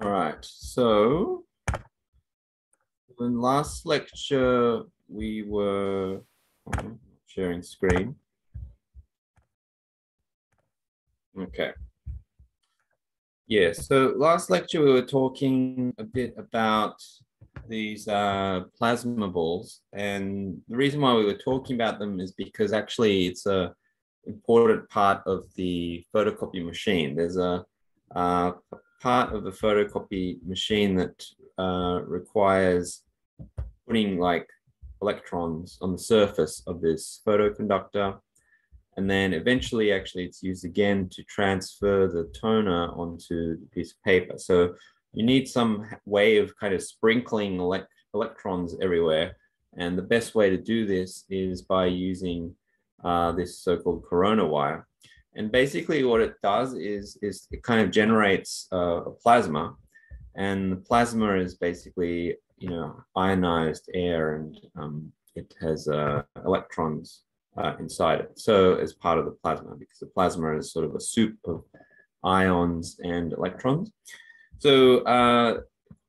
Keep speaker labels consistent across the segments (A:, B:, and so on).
A: All right, so in last lecture, we were sharing screen. Okay. Yeah, so last lecture we were talking a bit about these uh, plasma balls. And the reason why we were talking about them is because actually it's a important part of the photocopy machine. There's a uh, part of the photocopy machine that uh, requires putting like electrons on the surface of this photoconductor. And then eventually actually it's used again to transfer the toner onto the piece of paper. So you need some way of kind of sprinkling elect electrons everywhere. And the best way to do this is by using uh, this so-called corona wire. And basically what it does is, is it kind of generates uh, a plasma and the plasma is basically, you know, ionized air and um, it has uh, electrons uh, inside it. So as part of the plasma, because the plasma is sort of a soup of ions and electrons. So uh,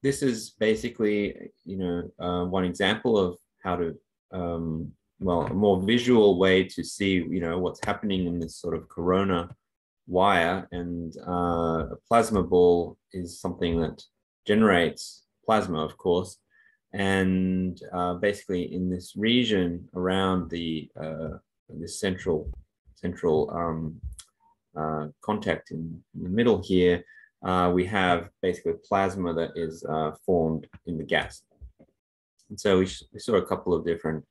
A: this is basically, you know, uh, one example of how to um, well, a more visual way to see, you know, what's happening in this sort of corona wire. And uh, a plasma ball is something that generates plasma, of course. And uh, basically, in this region around the uh, this central central um, uh, contact in, in, the middle here, uh, we have basically plasma that is uh, formed in the gas. And so we, we saw a couple of different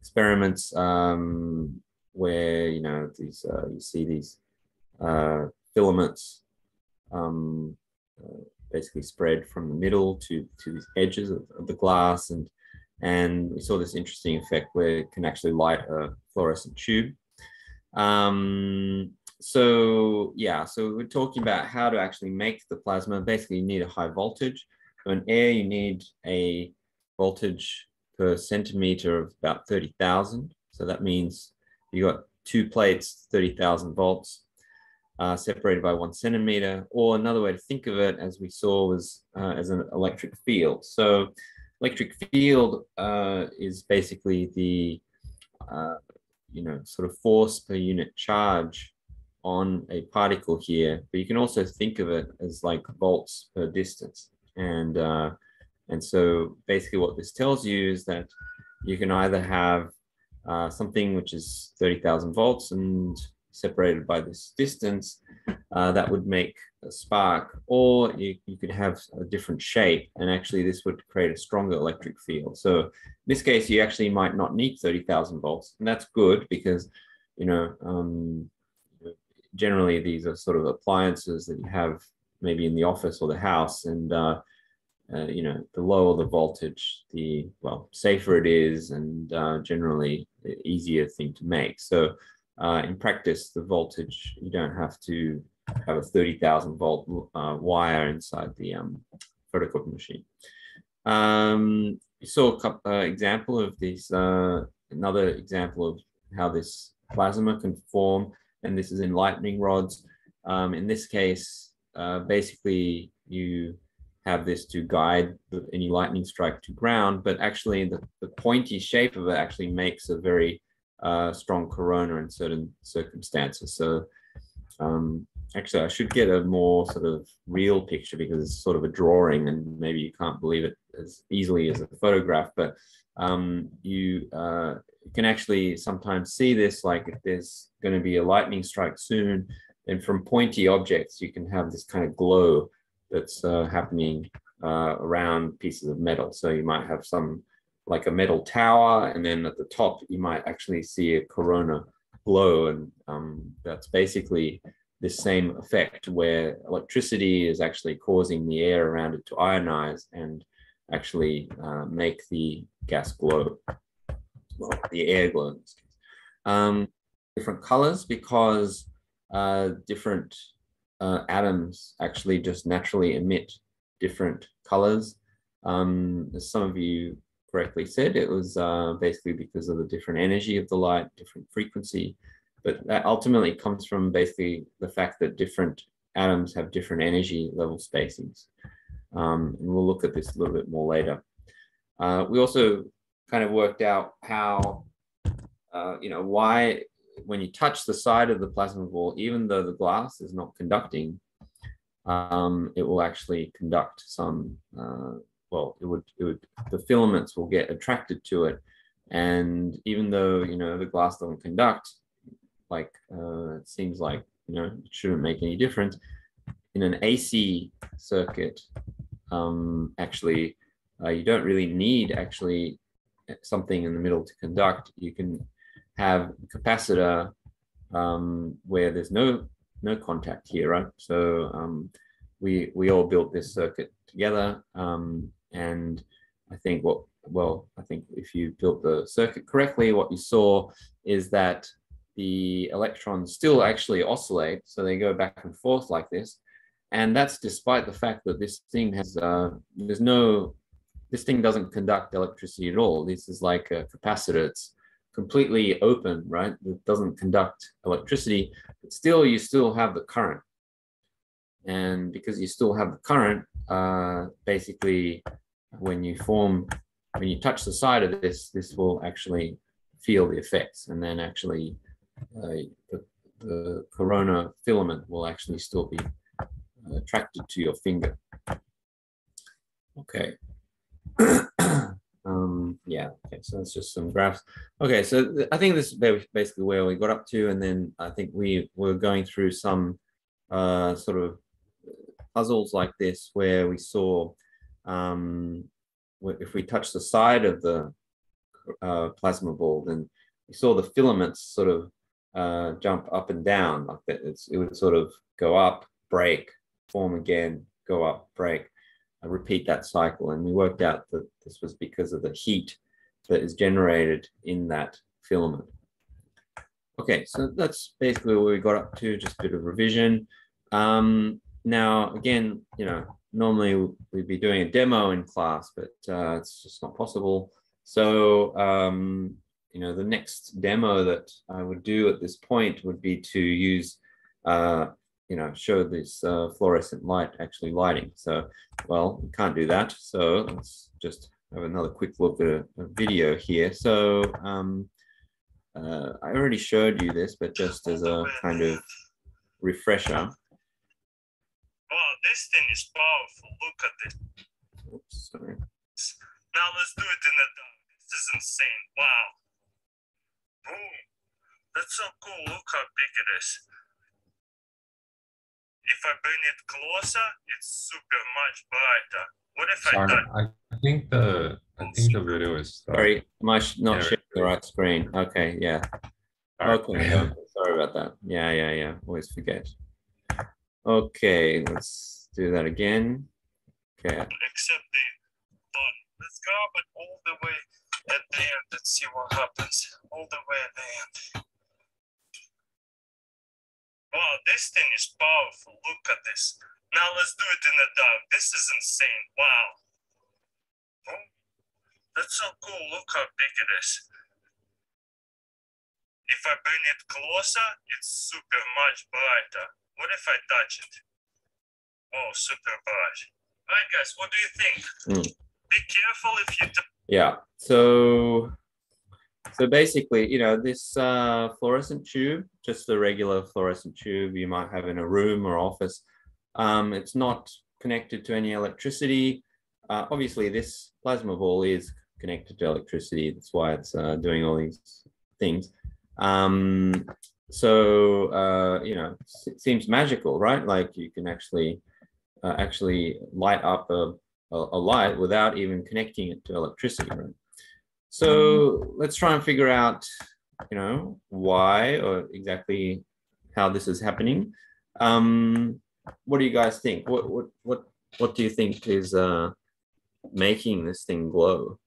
A: experiments um, where you know these uh, you see these uh, filaments um, uh, basically spread from the middle to to these edges of, of, the glass and and we saw this interesting effect where it can actually light a fluorescent tube. Um, so yeah, so we're talking about how to actually make the plasma. Basically, you need a high voltage. So in air, you need a voltage per centimeter of about 30,000. So that means you got two plates, 30,000 volts, uh, separated by one centimeter. Or another way to think of it, as we saw, was uh, as an electric field. So electric field uh, is basically the, uh, you know, sort of force per unit charge on a particle here, but you can also think of it as like volts per distance. And uh, and so basically what this tells you is that you can either have uh, something which is 30,000 volts and separated by this distance, uh, that would make a spark, or you, you could have a different shape, and actually this would create a stronger electric field. So in this case, you actually might not need 30,000 volts, and that's good because, you know, um, generally these are sort of appliances that you have maybe in the office or the house, and uh, uh, you know, the lower the voltage, the well safer it is, and uh, generally easier thing to make. So uh, in practice, the voltage you don't have to have a thirty thousand volt uh, wire inside the um, photocopy machine. Um, you saw a couple, uh, example of this. Uh, another example of how this plasma can form, and this is in lightning rods. Um, in this case, basically you have this to guide any lightning strike to ground, but actually the, the pointy shape of it actually makes a very uh, strong corona in certain circumstances. So um, actually I should get a more sort of real picture because it's sort of a drawing and maybe you can't believe it as easily as a photograph, but um, you uh, can actually sometimes see this like if there's going to be a lightning strike soon, and from pointy objects, you can have this kind of glow that's uh, happening uh, around pieces of metal. So you might have some like a metal tower, and then at the top you might actually see a corona glow, and um, that's basically the same effect where electricity is actually causing the air around it to ionize and actually uh, make the gas glow, well, the air glow in this case. Um, different colors because uh, different uh, atoms actually just naturally emit different colors. Um, as some of you correctly said, it was uh, basically because of the different energy of the light, different frequency, but that ultimately comes from basically the fact that different atoms have different energy level spacings. Um, and we'll look at this a little bit more later. Uh, we also kind of worked out how, uh, you know, why when you touch the side of the plasma ball, even though the glass is not conducting, um, it will actually conduct some, uh, well, it would, it would, the filaments will get attracted to it. And even though, you know, the glass doesn't conduct, like uh, it seems like, you know, it shouldn't make any difference. In an AC circuit, um, actually, uh, you don't really need actually something in the middle to conduct. You can have capacitor um, where there's no no contact here, right? So um, we we all built this circuit together, um, and I think what well, I think if you built the circuit correctly, what you saw is that the electrons still actually oscillate, so they go back and forth like this, and that's despite the fact that this thing has uh, there's no this thing doesn't conduct electricity at all. This is like a capacitor. It's completely open, right? It doesn't conduct electricity, but still you still have the current. And because you still have the current, uh, basically when you form, when you touch the side of this, this will actually feel the effects and then actually uh, the, the corona filament will actually still be uh, attracted to your finger. Okay. um, yeah, okay, so that's just some graphs. Okay, so I think this is basically where we got up to, and then I think we were going through some uh, sort of puzzles like this where we saw um, if we touch the side of the uh, plasma ball, then we saw the filaments sort of uh, jump up and down like that. It's, it would sort of go up, break, form again, go up, break repeat that cycle. And we worked out that this was because of the heat that is generated in that filament. Okay, so that's basically what we got up to, just a bit of revision. Um, now, again, you know, normally we'd be doing a demo in class, but uh, it's just not possible. So, um, you know, the next demo that I would do at this point would be to use uh, you know, show this uh, fluorescent light actually lighting. So, well, we can't do that. So let's just have another quick look at a, a video here. So um, uh, I already showed you this, but just as a kind of refresher.
B: Wow, this thing is powerful. Look at this.
A: Oops, sorry.
B: Now let's do it in the dark. This is insane. Wow. Boom. That's so cool. Look how big it is if I bring it closer, it's super much brighter. What if
C: Sorry,
B: I
C: I, I think the I think the video is
A: Sorry, am I not
C: Yeah.
A: sharing the right screen? Okay, yeah. Okay, okay, sorry about that. Yeah, yeah, yeah. Always forget. Okay, let's do that again. Okay,
B: except the button? Let's grab it all the way at the end. Let's see what happens. All the way at the end. Wow, this thing is powerful. Look at this. Now let's do it in the dark. This is insane. Wow. Oh, that's so cool. Look how big it is. If I bring it closer, it's super much brighter. What if I touch it? Oh, super bright. All right, guys, what do you think?
A: Mm.
B: Be careful if you
A: yeah. So, so basically, you know, this uh, fluorescent tube, just the regular fluorescent tube you might have in a room or office, um, it's not connected to any electricity. Uh, obviously, this plasma ball is connected to electricity. That's why it's uh, doing all these things. Um, so uh, you know, it seems magical, right? Like you can actually uh, actually light up a, a, light without even connecting it to electricity, right? So let's try and figure out, you know, why or exactly how this is happening. Um, what do you guys think? What what what what do you think is uh, making this thing glow?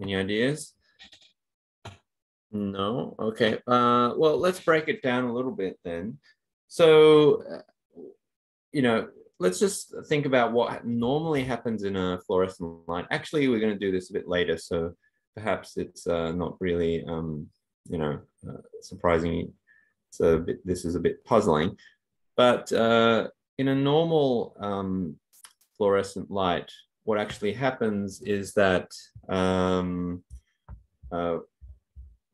A: Any ideas? No. Okay. Uh, well, let's break it down a little bit then. So, uh, you know, let's just think about what normally happens in a fluorescent light. Actually, we're going to do this a bit later, so perhaps it's uh, not really, um, you know, uh, surprising. So this is a bit puzzling, but uh, in a normal um, fluorescent light, what actually happens is that, um, uh,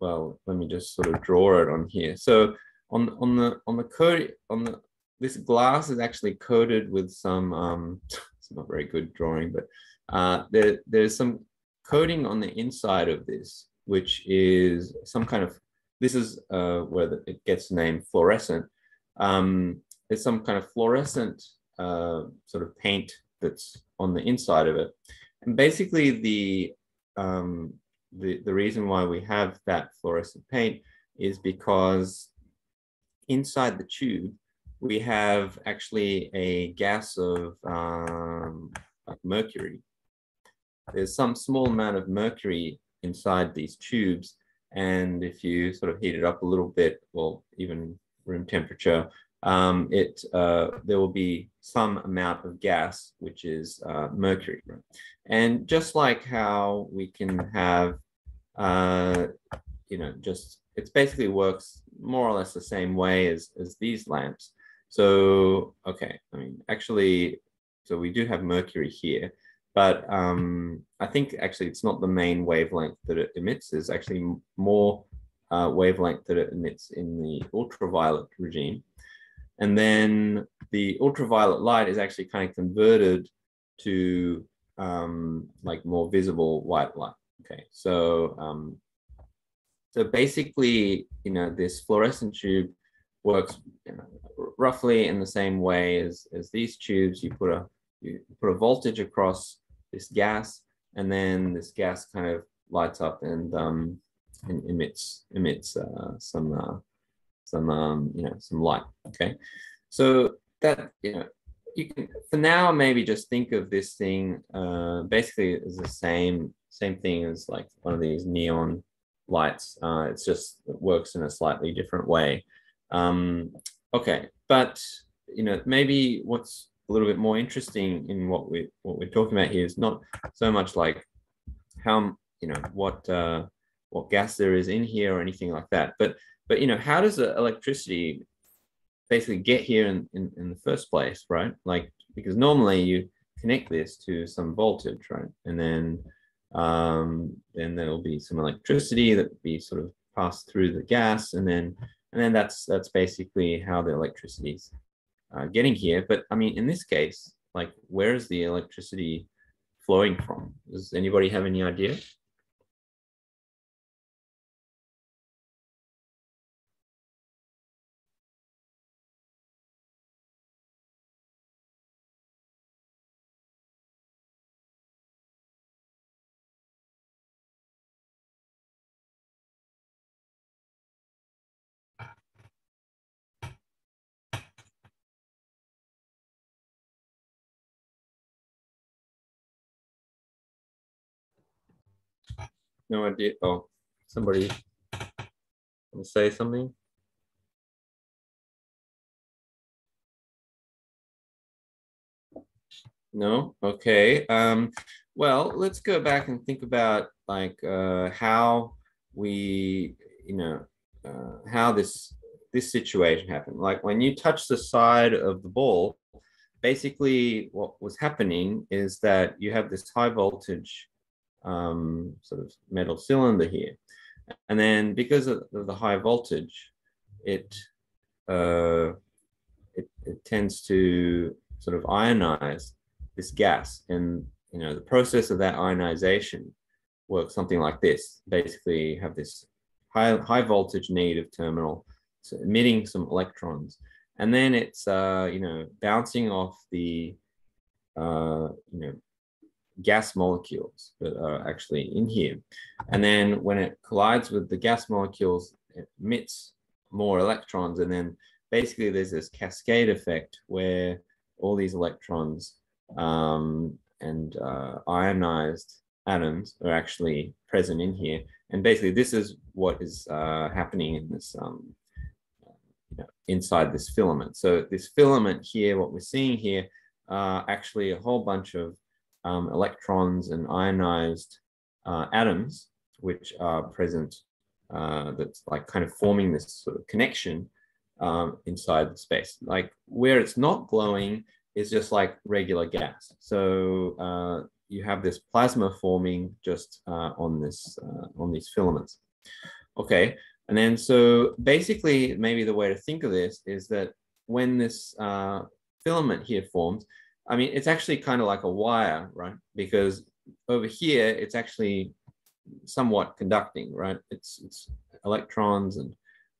A: well, let me just sort of draw it on here. So on on the on the code on the this glass is actually coated with some um, it's not very good drawing, but uh, there there's some coating on the inside of this, which is some kind of this is uh, where the, it gets named fluorescent. Um, it's some kind of fluorescent uh, sort of paint that's on the inside of it. And basically the, um, the, the reason why we have that fluorescent paint is because inside the tube, we have actually a gas of um, mercury. There's some small amount of mercury inside these tubes. And if you sort of heat it up a little bit, well, even room temperature, um, it uh, there will be some amount of gas, which is uh, mercury. And just like how we can have, uh, you know, just it basically works more or less the same way as, as these lamps. So, okay, I mean, actually, so we do have mercury here, but um, I think actually it's not the main wavelength that it emits. There's actually more uh, wavelength that it emits in the ultraviolet regime. And then the ultraviolet light is actually kind of converted to um, like more visible white light. Okay, so um, so basically, you know, this fluorescent tube works you know, roughly in the same way as as these tubes. You put a you put a voltage across this gas, and then this gas kind of lights up and um, and emits emits uh, some uh, some um, you know some light. Okay, so that you know you can for now maybe just think of this thing uh, basically as the same same thing as like one of these neon lights. Uh, it's just it works in a slightly different way. Um, okay, but you know maybe what's a little bit more interesting in what we what we're talking about here is not so much like how you know what uh, what gas there is in here or anything like that, but but you know, how does the electricity basically get here in, in, in the first place, right? Like, because normally you connect this to some voltage, right? And then um, then there'll be some electricity that will be sort of passed through the gas, and then and then that's that's basically how the electricity's uh, getting here. But I mean, in this case, like, where is the electricity flowing from? Does anybody have any idea? No idea. Oh, somebody say something? No? Okay. Um, well, let's go back and think about like uh, how we, you know, uh, how this this situation happened. Like when you touch the side of the ball, basically what was happening is that you have this high voltage um, sort of metal cylinder here. And then because of the high voltage, it, uh, it, it tends to sort of ionize this gas. And, you know, the process of that ionization works something like this. Basically, you have this high, high voltage negative terminal so emitting some electrons. And then it's, uh, you know, bouncing off the, uh, you know, gas molecules that are actually in here. And then when it collides with the gas molecules, it emits more electrons. And then basically there's this cascade effect where all these electrons um, and uh, ionized atoms are actually present in here. And basically, this is what is uh, happening in this um, you know, inside this filament. So this filament here, what we're seeing here, uh, actually a whole bunch of um, electrons and ionized uh, atoms, which are present, uh, that's like kind of forming this sort of connection um, inside the space. Like where it's not glowing is just like regular gas. So uh, you have this plasma forming just uh, on this uh, on these filaments. Okay, and then so basically maybe the way to think of this is that when this uh, filament here forms, I mean it's actually kind of like a wire, right? Because over here it's actually somewhat conducting, right? It's it's electrons and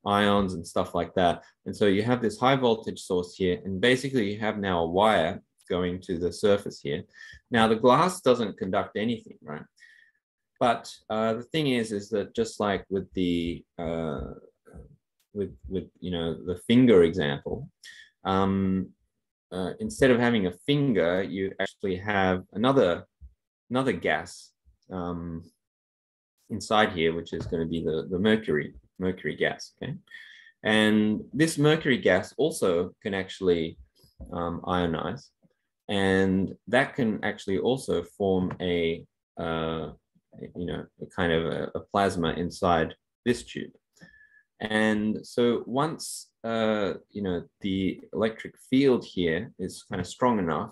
A: ions and stuff like that. And so you have this high voltage source here, and basically you have now a wire going to the surface here. Now the glass doesn't conduct anything, right? But uh, the thing is, is that just like with the uh, with with you know the finger example, um, uh, instead of having a finger, you actually have another another gas um, inside here, which is going to be the the mercury mercury gas. Okay, and this mercury gas also can actually um, ionize, and that can actually also form a uh, you know a kind of a, a, plasma inside this tube. And so once uh, you know the electric field here is kind of strong enough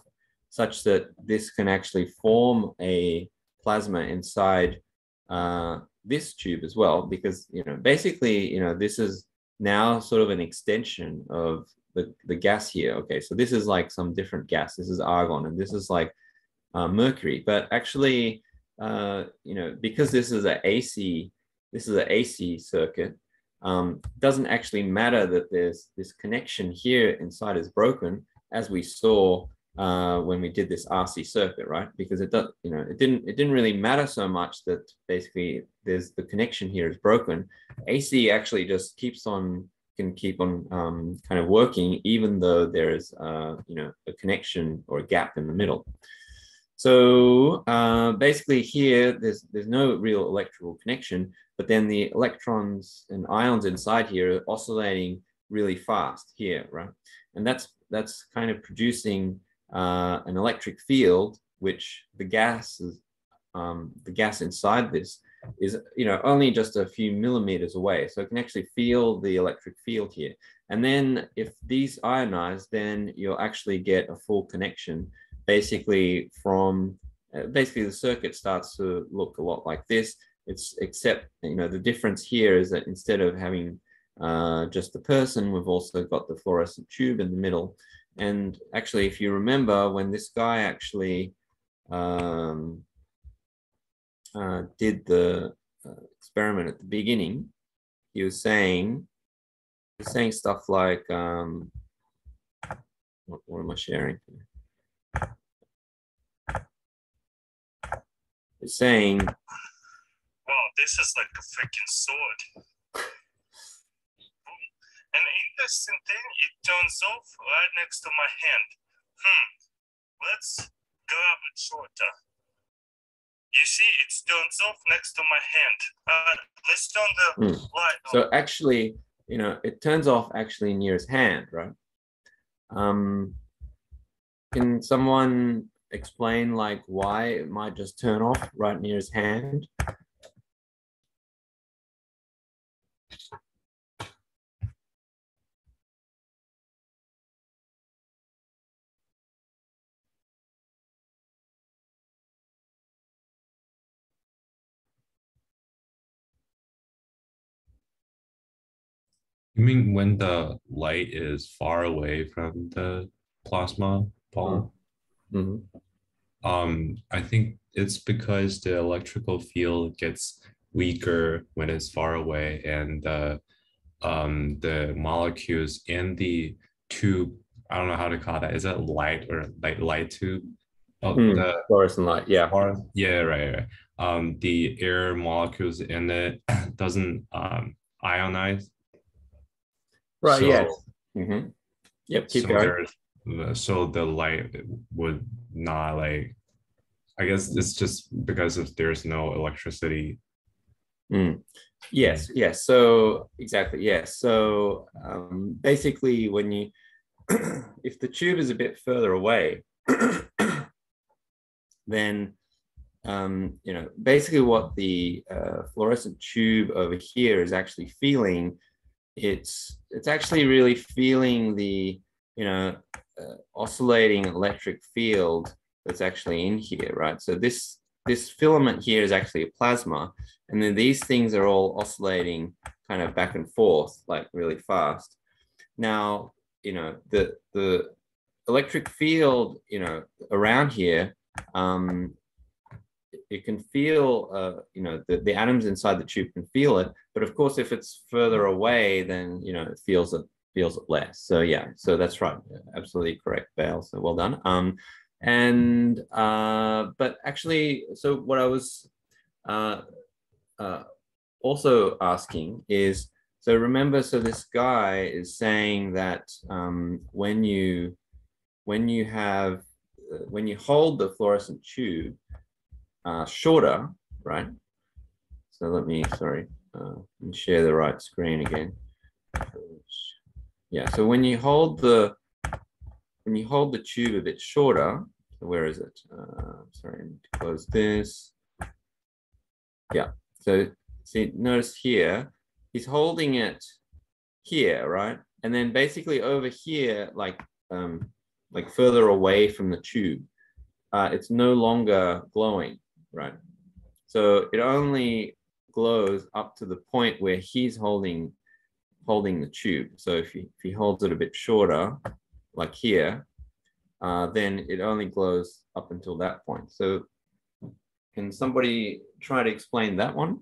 A: such that this can actually form a plasma inside uh, this tube as well, because you know basically you know this is now sort of an extension of the, the gas here. Okay, so this is like some different gas. This is argon, and this is like uh, mercury. But actually, uh, you know, because this is an AC, this is an AC circuit. Um, doesn't actually matter that there's this connection here inside is broken, as we saw uh, when we did this RC circuit, right? Because it does, you know, it didn't it didn't really matter so much that basically there's the connection here is broken. AC actually just keeps on can keep on um, kind of working even though there is uh, you know a connection or a gap in the middle. So uh, basically here there's there's no real electrical connection, but then the electrons and ions inside here are oscillating really fast here, right? And that's that's kind of producing uh, an electric field, which the gas is, um, the gas inside this is, you know, only just a few millimeters away. So it can actually feel the electric field here. And then if these ionize, then you'll actually get a full connection basically from, uh, basically the circuit starts to look a lot like this. It's except, you know, the difference here is that instead of having uh, just the person, we've also got the fluorescent tube in the middle. And actually, if you remember when this guy actually um, uh, did the uh, experiment at the beginning, he was saying, he was saying stuff like, um, what, what am I sharing? He's saying,
B: wow, this is like a freaking sword. Boom. An interesting thing, it turns off right next to my hand. Hmm, let's grab it shorter. You see, it turns off next to my hand. Uh, let's turn the mm. light
A: on. So actually, you know, it turns off actually near his hand, right? Um, can someone explain like why it might just turn off right near his hand?
C: You mean when the light is far away from the plasma, ball?
A: Mm-hmm.
C: Um, I think it's because the electrical field gets weaker when it's far away, and the um, the molecules in the tube. I don't know how to call that. Is that light or light light tube?
A: Oh, mm, the fluorescent light. Yeah.
C: yeah. Right. Right. Um, the air molecules in it doesn't um, ionize
A: Right. So, yes. Mm-hmm. Yep. Keep
C: so
A: going.
C: So the light would not like. I guess it's just because of there's no electricity
A: Mm. Yes, yes. So exactly, yes. So um, basically, when you if the tube is a bit further away, then um, you know basically what the uh, fluorescent tube over here is actually feeling. It's it's actually really feeling the you know uh, oscillating electric field that's actually in here, right? So this this filament here is actually a plasma, and then these things are all oscillating kind of back and forth like really fast. Now, you know, the the electric field, you know, around here, um, it can feel, uh, you know, the, the atoms inside the tube can feel it. But of course, if it's further away, then, you know, it feels it feels it less. So yeah, so that's right. Absolutely correct, Bale. So well done. Um, and uh, but actually, so what I was uh, uh, also asking is, so remember, so this guy is saying that um, when you when you have uh, when you hold the fluorescent tube uh, shorter, right? So let me sorry, uh, let me share the right screen again. Yeah, so when you hold the when you hold the tube a bit shorter, where is it? Uh, sorry, to close this. Yeah, so see, notice here, he's holding it here, right? And then basically over here, like um, like further away from the tube, uh, it's no longer glowing, right? So it only glows up to the point where he's holding holding the tube. So if he, if he holds it a bit shorter, like here, uh, then it only glows up until that point. So can somebody try to explain that one?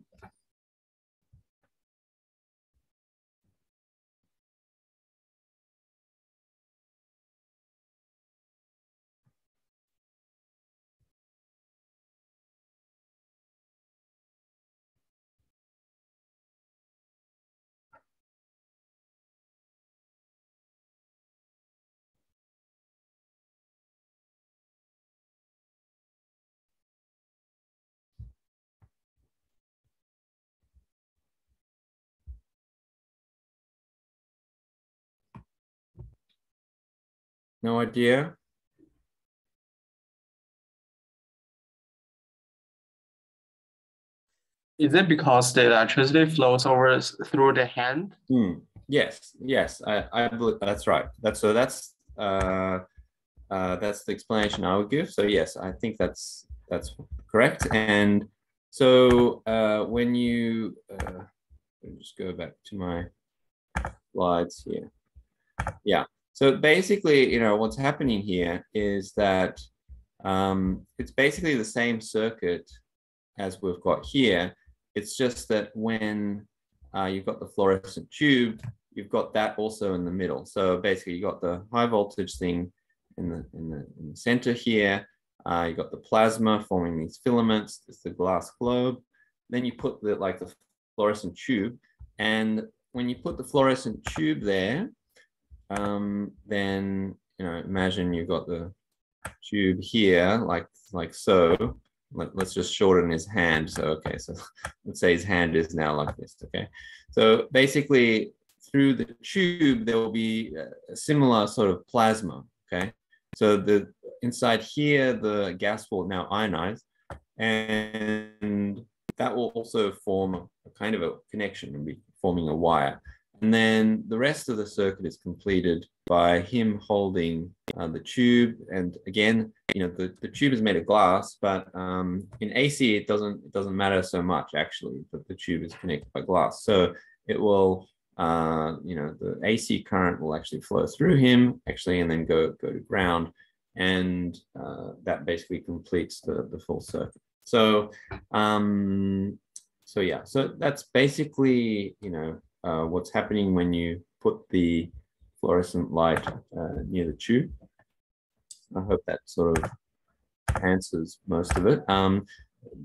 A: No idea.
D: Is it because the electricity flows over through the hand?
A: Hmm. Yes, yes, I, I believe that's right. That's so that's uh, uh, that's the explanation I would give. So yes, I think that's that's correct. And so uh, when you uh, let me just go back to my slides here. Yeah. So basically, you know, what's happening here is that um, it's basically the same circuit as we've got here. It's just that when uh, you've got the fluorescent tube, you've got that also in the middle. So basically, you've got the high voltage thing in the in the, in the center here. Uh, you got the plasma forming these filaments. It's the glass globe. Then you put the like the fluorescent tube, and when you put the fluorescent tube there, um, then you know imagine you've got the tube here like like so. Let, us just shorten his hand. So okay so let's say his hand is now like this okay? So basically through the tube there will be a similar sort of plasma okay? So the inside here the gas will now ionize and that will also form a kind of a connection and be forming a wire and then the rest of the circuit is completed by him holding uh, the tube. And again, you know, the, the tube is made of glass, but um, in AC, it doesn't, it doesn't matter so much actually, that the tube is connected by glass. So it will, uh, you know, the AC current will actually flow through him actually, and then go, go to ground. And uh, that basically completes the, the full circuit. So, um, so yeah, so that's basically, you know, uh, what's happening when you put the fluorescent light uh, near the tube. I hope that sort of answers most of it. Um,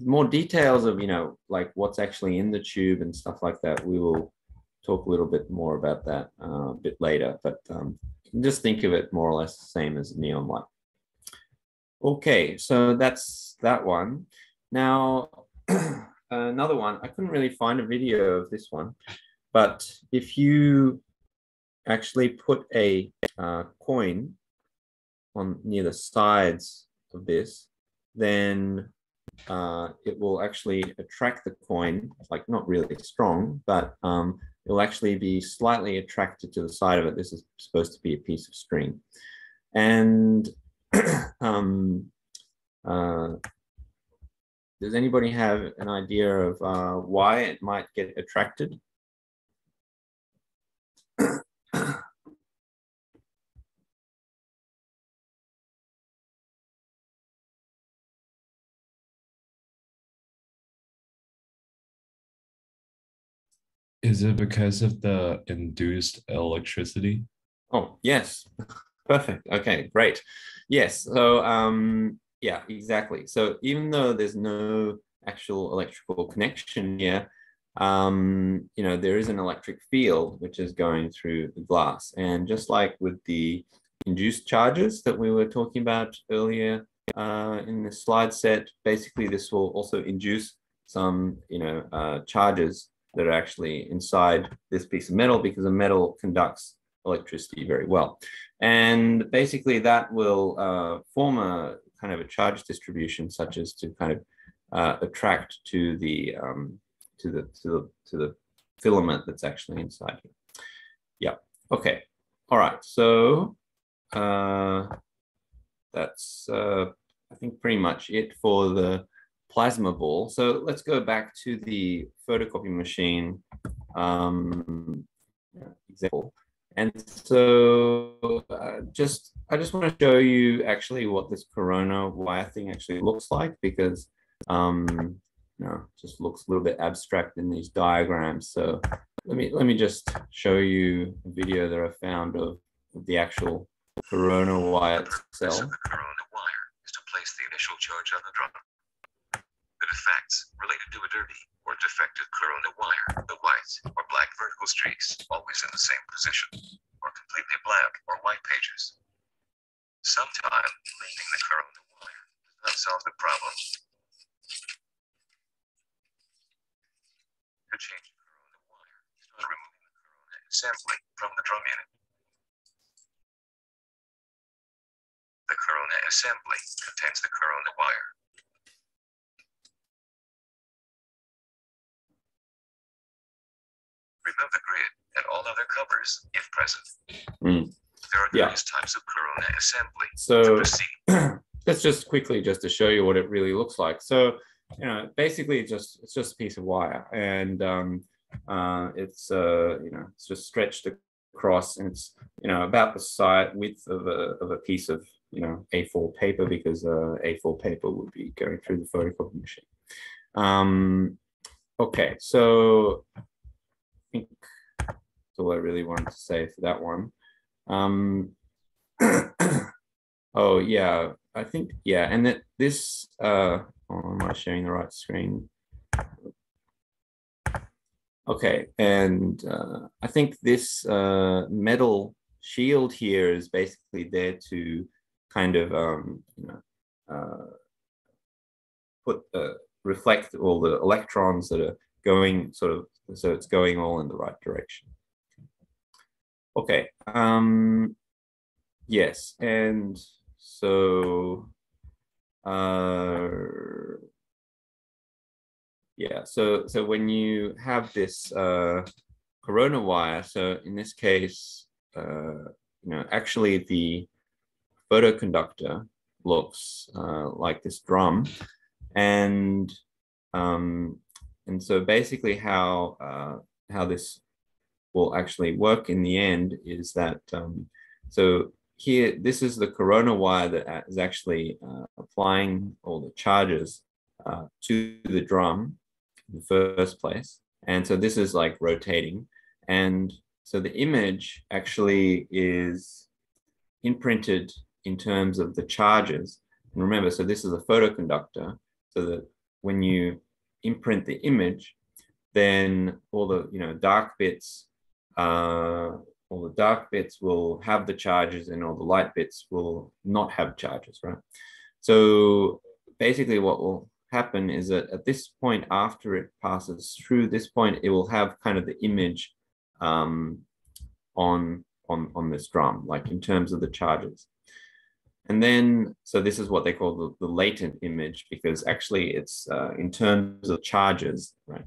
A: more details of, you know, like what's actually in the tube and stuff like that, we will talk a little bit more about that uh, a bit later, but um, just think of it more or less the same as neon light. Okay, so that's that one. Now, another one. I couldn't really find a video of this one, but if you actually put a uh, coin on near the sides of this, then uh, it will actually attract the coin, like not really strong, but um, it'll actually be slightly attracted to the side of it. This is supposed to be a piece of string. And um, uh, does anybody have an idea of uh, why it might get attracted?
C: Is it because of the induced electricity?
A: Oh, yes. Perfect. Okay, great. Yes. So, um, yeah, exactly. So even though there's no actual electrical connection here, um, you know, there is an electric field which is going through the glass. And just like with the induced charges that we were talking about earlier uh, in the slide set, basically this will also induce some, you know, uh, charges that are actually inside this piece of metal because a metal conducts electricity very well. And basically that will uh, form a kind of a charge distribution such as to kind of uh, attract to the, um, to the, to the, to the filament that's actually inside here. Yeah, okay. All right, so uh, that's, uh, I think pretty much it for the plasma ball. So let's go back to the photocopy machine um, example. And so uh, just, I just want to show you actually what this corona wire thing actually looks like because um, you know, just looks a little bit abstract in these diagrams. So let me, let me just show you a video that I found of, the actual corona wire itself.
E: The corona wire is to place the initial charge on the defects related to a dirty or defective corona wire, the white or black vertical streaks always in the same position, or completely black or white pages. Sometimes cleaning the corona wire does not solve the problem. To change the corona wire, start removing the corona assembly from the drum unit. The corona assembly contains the corona wire. Remove the grid and all other covers if present.
A: Mm.
E: There are
A: Yeah.
E: various types of corona assembly.
A: So let's just quickly just to show you what it really looks like. So, you know, basically it's just it's just a piece of wire and um, uh, it's uh, you know it's just stretched across and it's you know about the side width of a of a piece of you know A4 paper because uh, A4 paper would be going through the photocopy machine. Um, okay, so think that's all I really wanted to say for that one. Um, oh yeah, I think yeah, and that this uh oh, am I sharing the right screen? Okay, and uh, I think this uh, metal shield here is basically there to kind of um, you know uh, put uh, reflect all the electrons that are going sort of so it's going all in the right direction. Okay. Um, yes, and so uh, yeah, so so when you have this uh, corona wire, so in this case, uh, you know, actually the photoconductor looks uh, like this drum, and um, and so basically how uh, how this will actually work in the end is that um, so here this is the corona wire that is actually uh, applying all the charges uh, to the drum in the first place. And so this is like rotating. And so the image actually is imprinted in terms of the charges. And remember so this is a photoconductor. So that when you imprint the image then all the you know dark bits uh, all the dark bits will have the charges and all the light bits will not have charges, right? So basically what will happen is that at this point, after it passes through this point, it will have kind of the image um, on, on, on this drum, like in terms of the charges. And then, so this is what they call the, the latent image because actually it's uh, in terms of charges, right?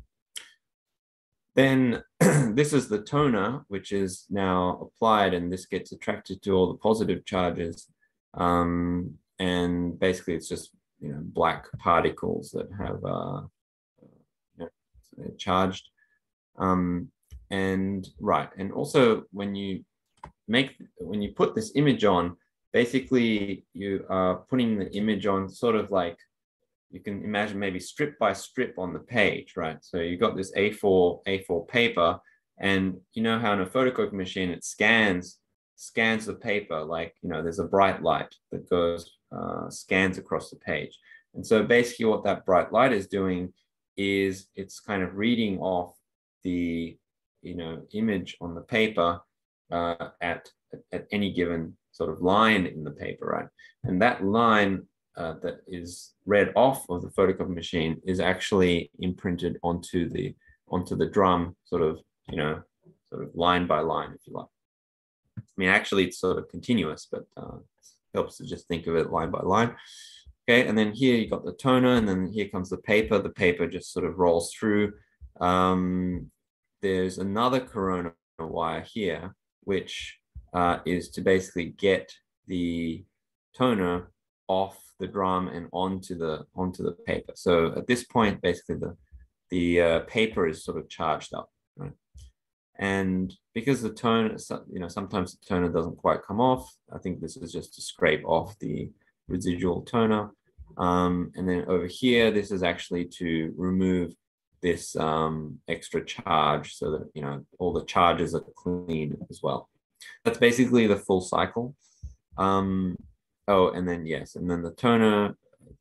A: Then this is the toner, which is now applied and this gets attracted to all the positive charges. Um, and basically it's just, you know, black particles that have, uh, you know, charged. Um, and right, and also when you make, when you put this image on, basically you are putting the image on sort of like you can imagine maybe strip by strip on the page, right? So you got this A4 A4 paper, and you know how in a photocopy machine it scans scans the paper like you know there's a bright light that goes uh, scans across the page, and so basically what that bright light is doing is it's kind of reading off the you know image on the paper uh, at at any given sort of line in the paper, right? And that line uh, that is read off of the photocopy machine is actually imprinted onto the onto the drum, sort of you know, sort of line by line, if you like. I mean, actually, it's sort of continuous, but uh, helps to just think of it line by line. Okay, and then here you got the toner, and then here comes the paper. The paper just sort of rolls through. Um, there's another corona wire here, which uh, is to basically get the toner off the drum and onto the onto the paper. So at this point, basically the the uh, paper is sort of charged up, right? And because the toner, you know, sometimes the toner doesn't quite come off. I think this is just to scrape off the residual toner. Um, and then over here, this is actually to remove this um, extra charge so that, you know, all the charges are clean as well. That's basically the full cycle. Um, oh, and then yes, and then the toner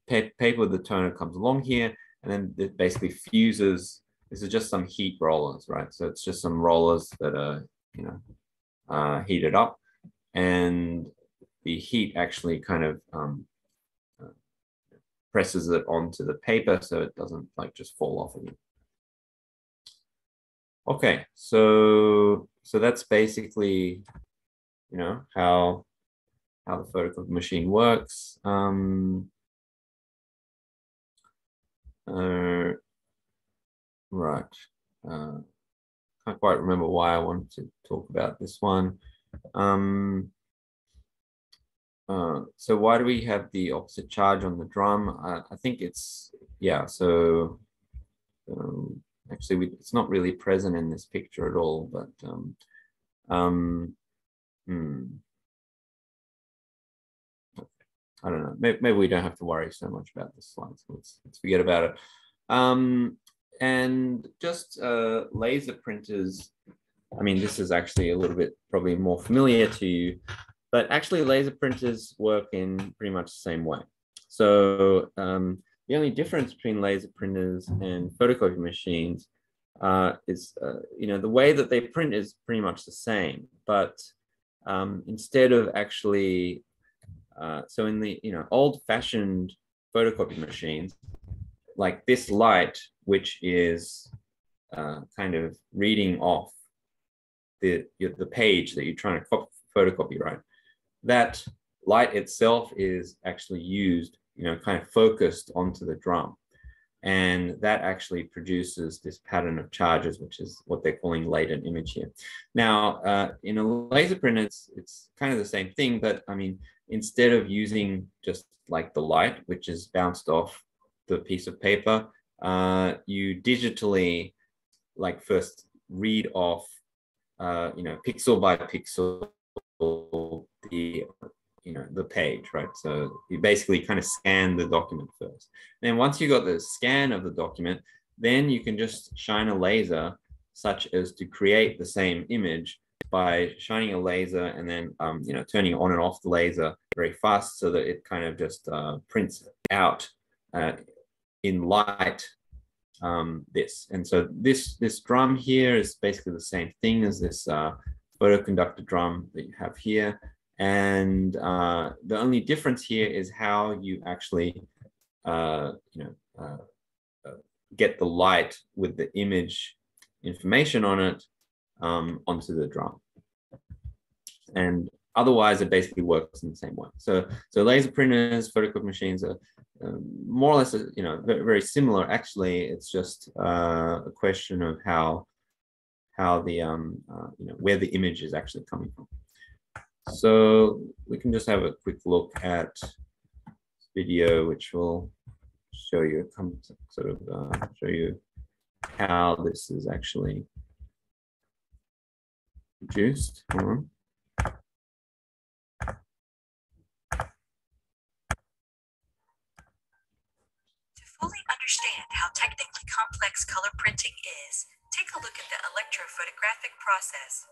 A: paper with the toner comes along here, and then it basically fuses. This is just some heat rollers, right? So it's just some rollers that are, you know, uh, heated up, and the heat actually kind of um, presses it onto the paper so it doesn't like just fall off again. Okay, so so that's basically, you know, how how the photocopy machine works. Um, uh, right. Uh, can't quite remember why I wanted to talk about this one. Um, uh, so why do we have the opposite charge on the drum? I, I think it's, yeah, so um, actually we, it's not really present in this picture at all, but um, um, hmm. I don't know. Maybe, maybe, we don't have to worry so much about this slide. Let's, let's forget about it. Um, and just uh, laser printers. I mean, this is actually a little bit probably more familiar to you, but actually laser printers work in pretty much the same way. So um, the only difference between laser printers and photocopy machines uh, is, uh, you know, the way that they print is pretty much the same, but um, instead of actually, uh, so in the, you know, old fashioned photocopy machines, like this light, which is uh, kind of reading off the, the page that you're trying to photocopy, right? That light itself is actually used you know, kind of focused onto the drum. And that actually produces this pattern of charges, which is what they're calling latent image here. Now, uh, in a laser print, it's, it's kind of the same thing, but I mean, instead of using just like the light, which is bounced off the piece of paper, uh, you digitally like first read off, uh, you know, pixel by pixel the you know the page right? So you basically kind of scan the document first. Then once you got the scan of the document then you can just shine a laser such as to create the same image by shining a laser and then um, you know turning on and off the laser very fast so that it kind of just uh, prints out uh, in light um, this. And so this this drum here is basically the same thing as this uh, photoconductor drum that you have here and uh, the only difference here is how you actually, uh, you know, uh, uh, get the light with the image information on it um, onto the drum. And otherwise, it basically works in the same way. So, so laser printers, photocopy machines are um, more or less, you know, very, very similar. Actually, it's just uh, a question of how how the um, uh, you know where the image is actually coming from. So we can just have a quick look at video, which will show you sort of uh, show you how this is actually produced. On.
F: To fully understand how technically complex color printing is, take a look at the electrophotographic process.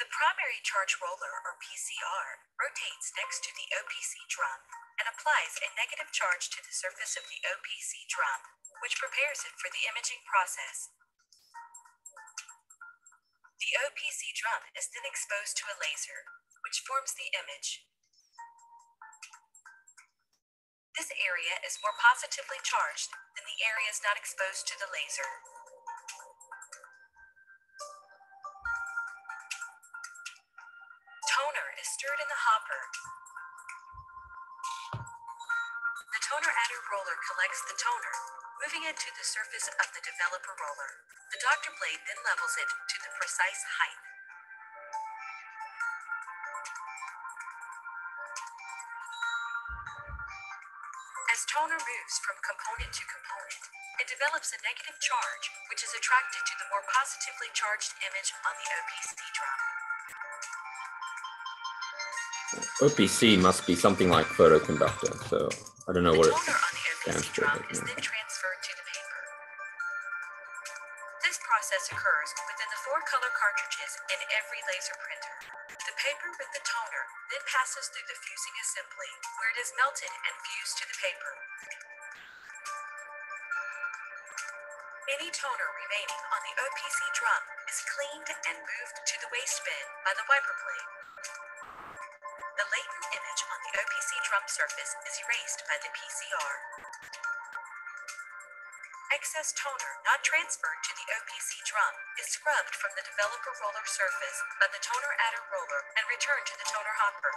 F: The primary charge roller, or PCR, rotates next to the OPC drum and applies a negative charge to the surface of the OPC drum, which prepares it for the imaging process. The OPC drum is then exposed to a laser, which forms the image. This area is more positively charged than the areas not exposed to the laser. Toner is stirred in the hopper. The toner adder roller collects the toner, moving it to the surface of the developer roller. The doctor blade then levels it to the precise height. As toner moves from component to component, it develops a negative charge, which is attracted to the more positively charged image on the OPC drum.
A: OPC must be something like photoconductor. So I don't know
F: The
A: what it
F: on the
A: stands for, but, yeah.
F: then transferred to the paper. This process occurs within the four color cartridges in every laser printer. The paper with the toner then passes through the fusing assembly, where it is melted and fused to the paper. Any toner remaining on the OPC drum is cleaned and moved to the waste bin by the wiper blade. The latent image on the OPC drum surface is erased by the PCR. Excess toner not transferred to the OPC drum is scrubbed from the developer roller surface by the toner adder roller and returned to the toner hopper.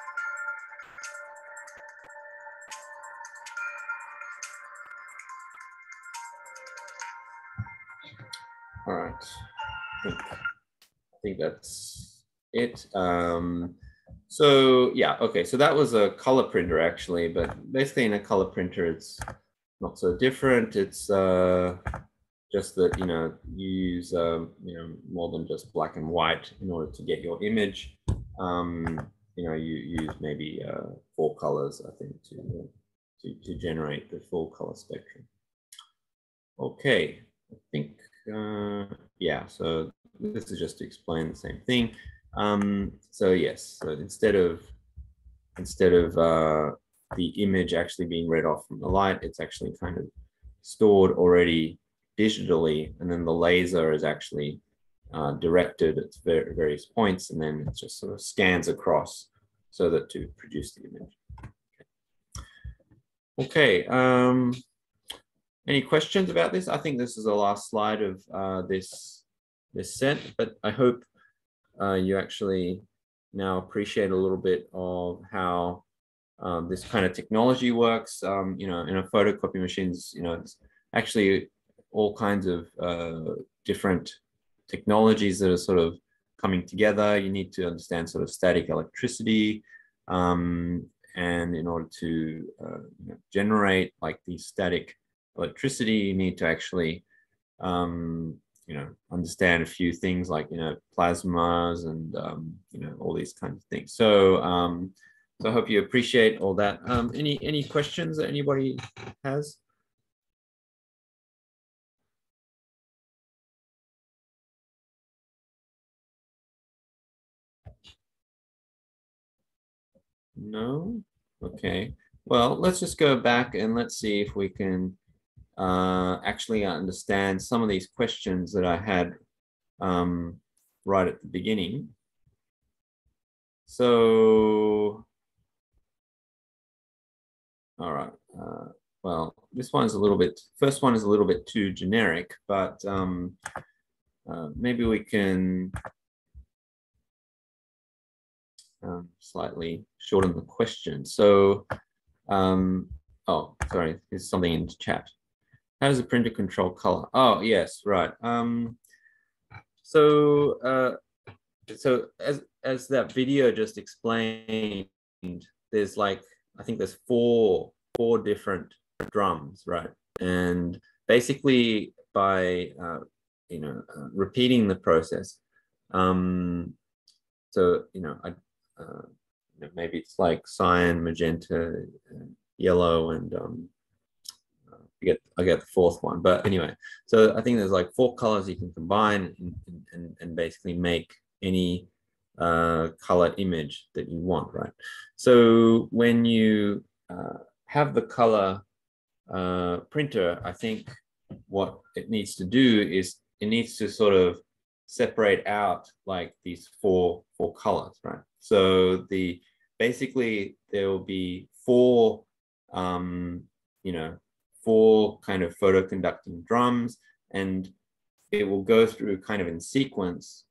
A: All right. I think, I think that's it. Um, so yeah, okay. So that was a color printer actually, but basically in a color printer, it's not so different. It's uh, just that you know you use um, you know more than just black and white in order to get your image. Um, you know, you use maybe uh, four colors, I think, to to to generate the full color spectrum. Okay, I think uh, yeah. So this is just to explain the same thing. Um, so yes, so instead of instead of uh, the image actually being read off from the light, it's actually kind of stored already digitally, and then the laser is actually uh, directed at various points, and then it just sort of scans across so that to produce the image. Okay. Um, any questions about this? I think this is the last slide of uh, this this set, but I hope uh, you actually now appreciate a little bit of how um, this kind of technology works. Um, you know, in a photocopy machines, you know, it's actually all kinds of uh, different technologies that are sort of coming together. You need to understand sort of static electricity, um, and in order to uh, you know, generate like the static electricity, you need to actually um, you know understand a few things like you know plasmas and um, you know all these kinds of things. So um, so I hope you appreciate all that. Um, any any questions that anybody has? No? Okay. Well, let's just go back and let's see if we can uh, actually understand some of these questions that I had um, right at the beginning. So All right. Uh, well, this one's a little bit, first one is a little bit too generic, but um, uh, maybe we can um, slightly shorten the question. So, um, oh, sorry, there's something in the chat. How does the printer control color? Oh, yes, right. Um, so, uh, so as as that video just explained, there's like I think there's four four different drums, right? And basically by uh, you know uh, repeating the process, um, so you know I uh, maybe it's like cyan, magenta, uh, yellow, and um, I get the fourth one. But anyway, so I think there's like four colors you can combine and, and, and basically make any uh, color image that you want, right? So when you uh, have the color uh, printer, I think what it needs to do is it needs to sort of separate out like these four four colors, right? So the basically there will be four, um, you know, four kind of photoconducting drums, and it will go through kind of in sequence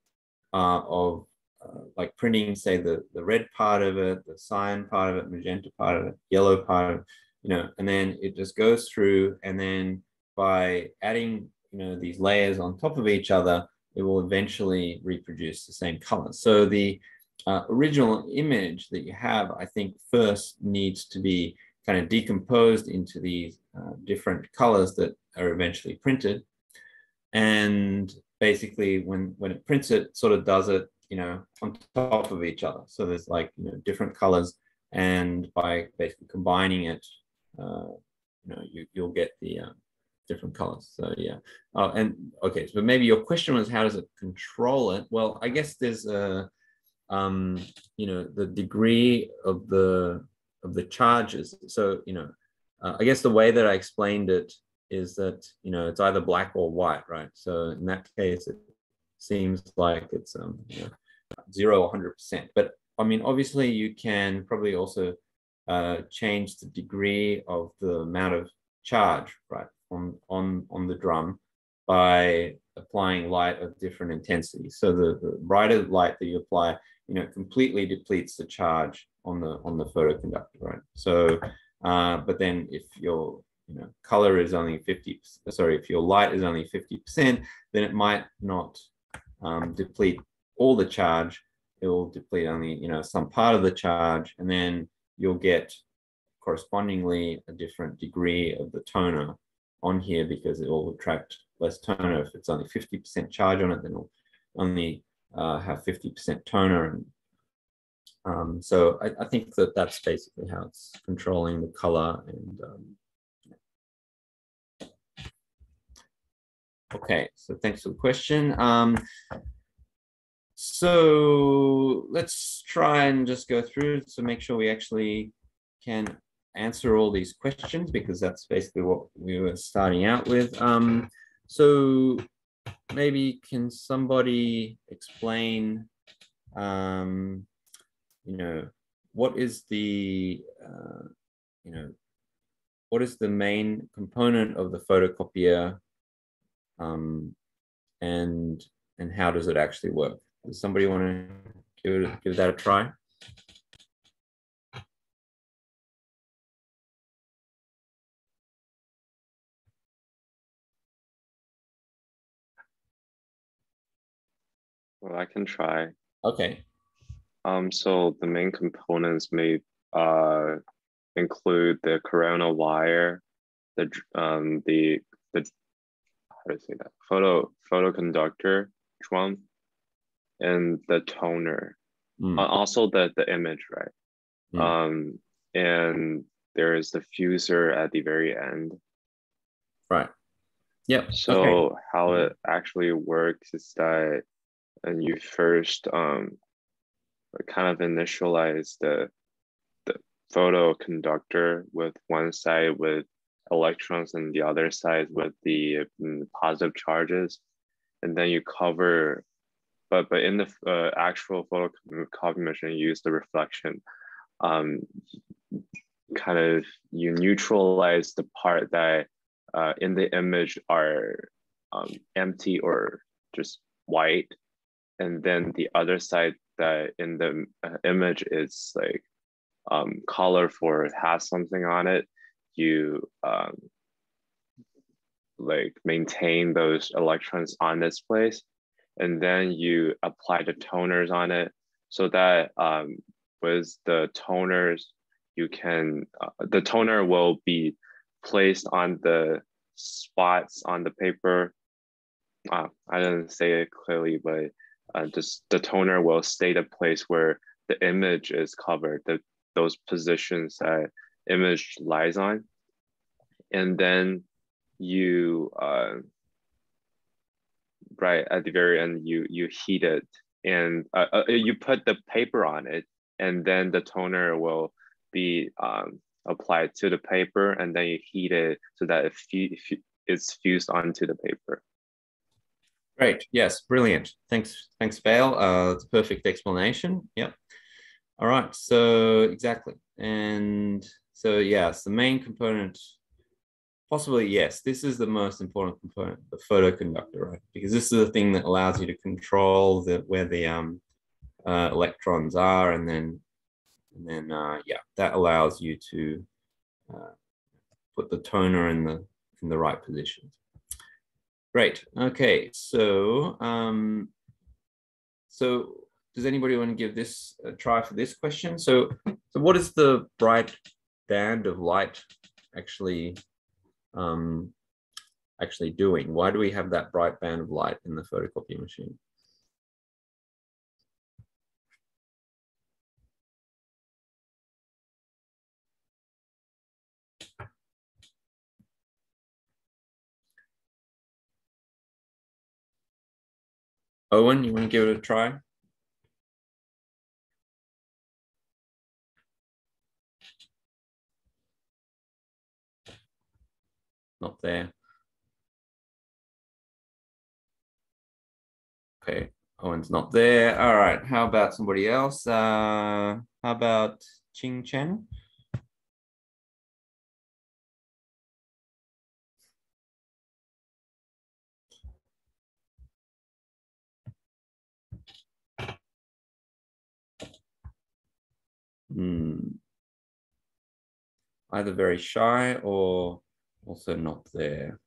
A: uh, of uh, like printing, say the the red part of it, the cyan part of it, magenta part of it, yellow part of it, you know, and then it just goes through, and then by adding you know these layers on top of each other, it will eventually reproduce the same color. So the uh, original image that you have, I think first needs to be kind of decomposed into these uh, different colors that are eventually printed. And basically when, when it prints it, sort of does it, you know, on top of each other. So there's like, you know, different colors and by basically combining it, uh, you know, you, you'll get the um, different colors. So yeah. Oh, and okay, so maybe your question was how does it control it? Well, I guess there's a, um, you know, the degree of the of the charges. So, you know, uh, I guess the way that I explained it is that, you know, it's either black or white, right? So in that case, it seems like it's um, you know, zero, 100%. But I mean, obviously you can probably also uh, change the degree of the amount of charge, right, on, on, on the drum by applying light of different intensities. So the, the brighter light that you apply, you know, completely depletes the charge on the on the photoconductor, right? So, uh, but then if your you know color is only 50, sorry, if your light is only 50%, then it might not um, deplete all the charge. It will deplete only you know some part of the charge, and then you'll get correspondingly a different degree of the toner on here because it will attract less toner. If it's only 50% charge on it, then it'll only uh, have 50% toner. And um, so I, I, think that that's basically how it's controlling the color. And um, okay, so thanks for the question. Um, so let's try and just go through to make sure we actually can answer all these questions because that's basically what we were starting out with. Um, so maybe can somebody explain, um, you know, what is the, uh, you know, what is the main component of the photocopier um, and and how does it actually work? Does somebody want to give it, give that a try?
G: Well, I can try.
A: Okay.
G: Um, so the main components may uh, include the corona wire, the um, the the how to say that photo photoconductor drum, and the toner. Mm. Uh, also the the image, right? Mm. Um, and there is the fuser at the very end.
A: Right. Yep.
G: So okay. how it actually works is that and you first um, kind of initialize the, the photoconductor with one side with electrons and the other side with the um, positive charges. And then you cover, but, but in the uh, actual photocopy machine, you use the reflection. Um, kind of you neutralize the part that uh, in the image are um, empty or just white and then the other side that in the uh, image is like um, colorful or has something on it you um, like maintain those electrons on this place and then you apply the toners on it so that um, with the toners you can uh, the toner will be placed on the spots on the paper. Uh, i didn't say it clearly but uh, just the toner will stay the place where the image is covered the those positions that image lies on and then you uh, right at the very end you you heat it and uh, uh, you put the paper on it and then the toner will be um, applied to the paper and then you heat it so that it it's fused onto the paper.
A: Great. Yes, brilliant. Thanks, thanks, Vale. Uh, it's a perfect explanation. Yep. All right. So exactly, and so yes, the main component, possibly yes, this is the most important component, the photoconductor, right? Because this is the thing that allows you to control the where the um, uh, electrons are, and then and then uh, yeah, that allows you to uh, put the toner in the in the right positions. Great. Okay. So um, so does anybody want to give this a try for this question? So so what is the bright band of light actually um, actually doing? Why do we have that bright band of light in the photocopy machine? Owen, you want to give it a try? Not there. Okay, Owen's not there. All right, how about somebody else? Uh, how about Ching Chen? Hmm. Either very shy or also not there.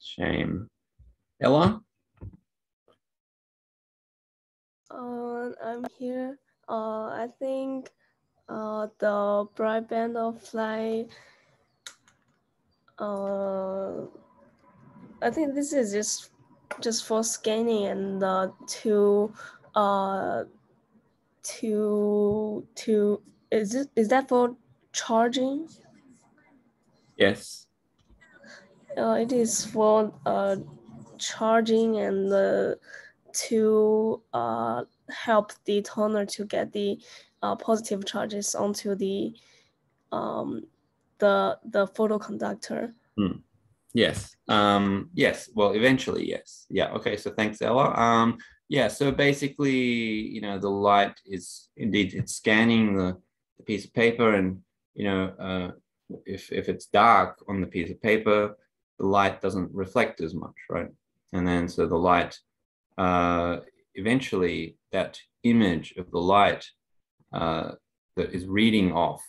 A: Shame. Ella?
H: Uh, I'm here. Uh, I think uh, the bright band of light. Uh, I think this is just just for scanning and uh, to uh to to is it is that for charging?
A: Yes.
H: Uh, it is for uh, charging and uh, to uh, help the toner to get the uh, positive charges onto the um, the the photoconductor.
A: Hmm. Yes. Um, yes. Well, eventually, yes. Yeah. Okay. So thanks, Ella. Um, yeah. So basically, you know, the light is indeed it's scanning the, the piece of paper, and you know, uh, if if it's dark on the piece of paper, the light doesn't reflect as much, right? And then so the light, uh, eventually, that image of the light uh, that is reading off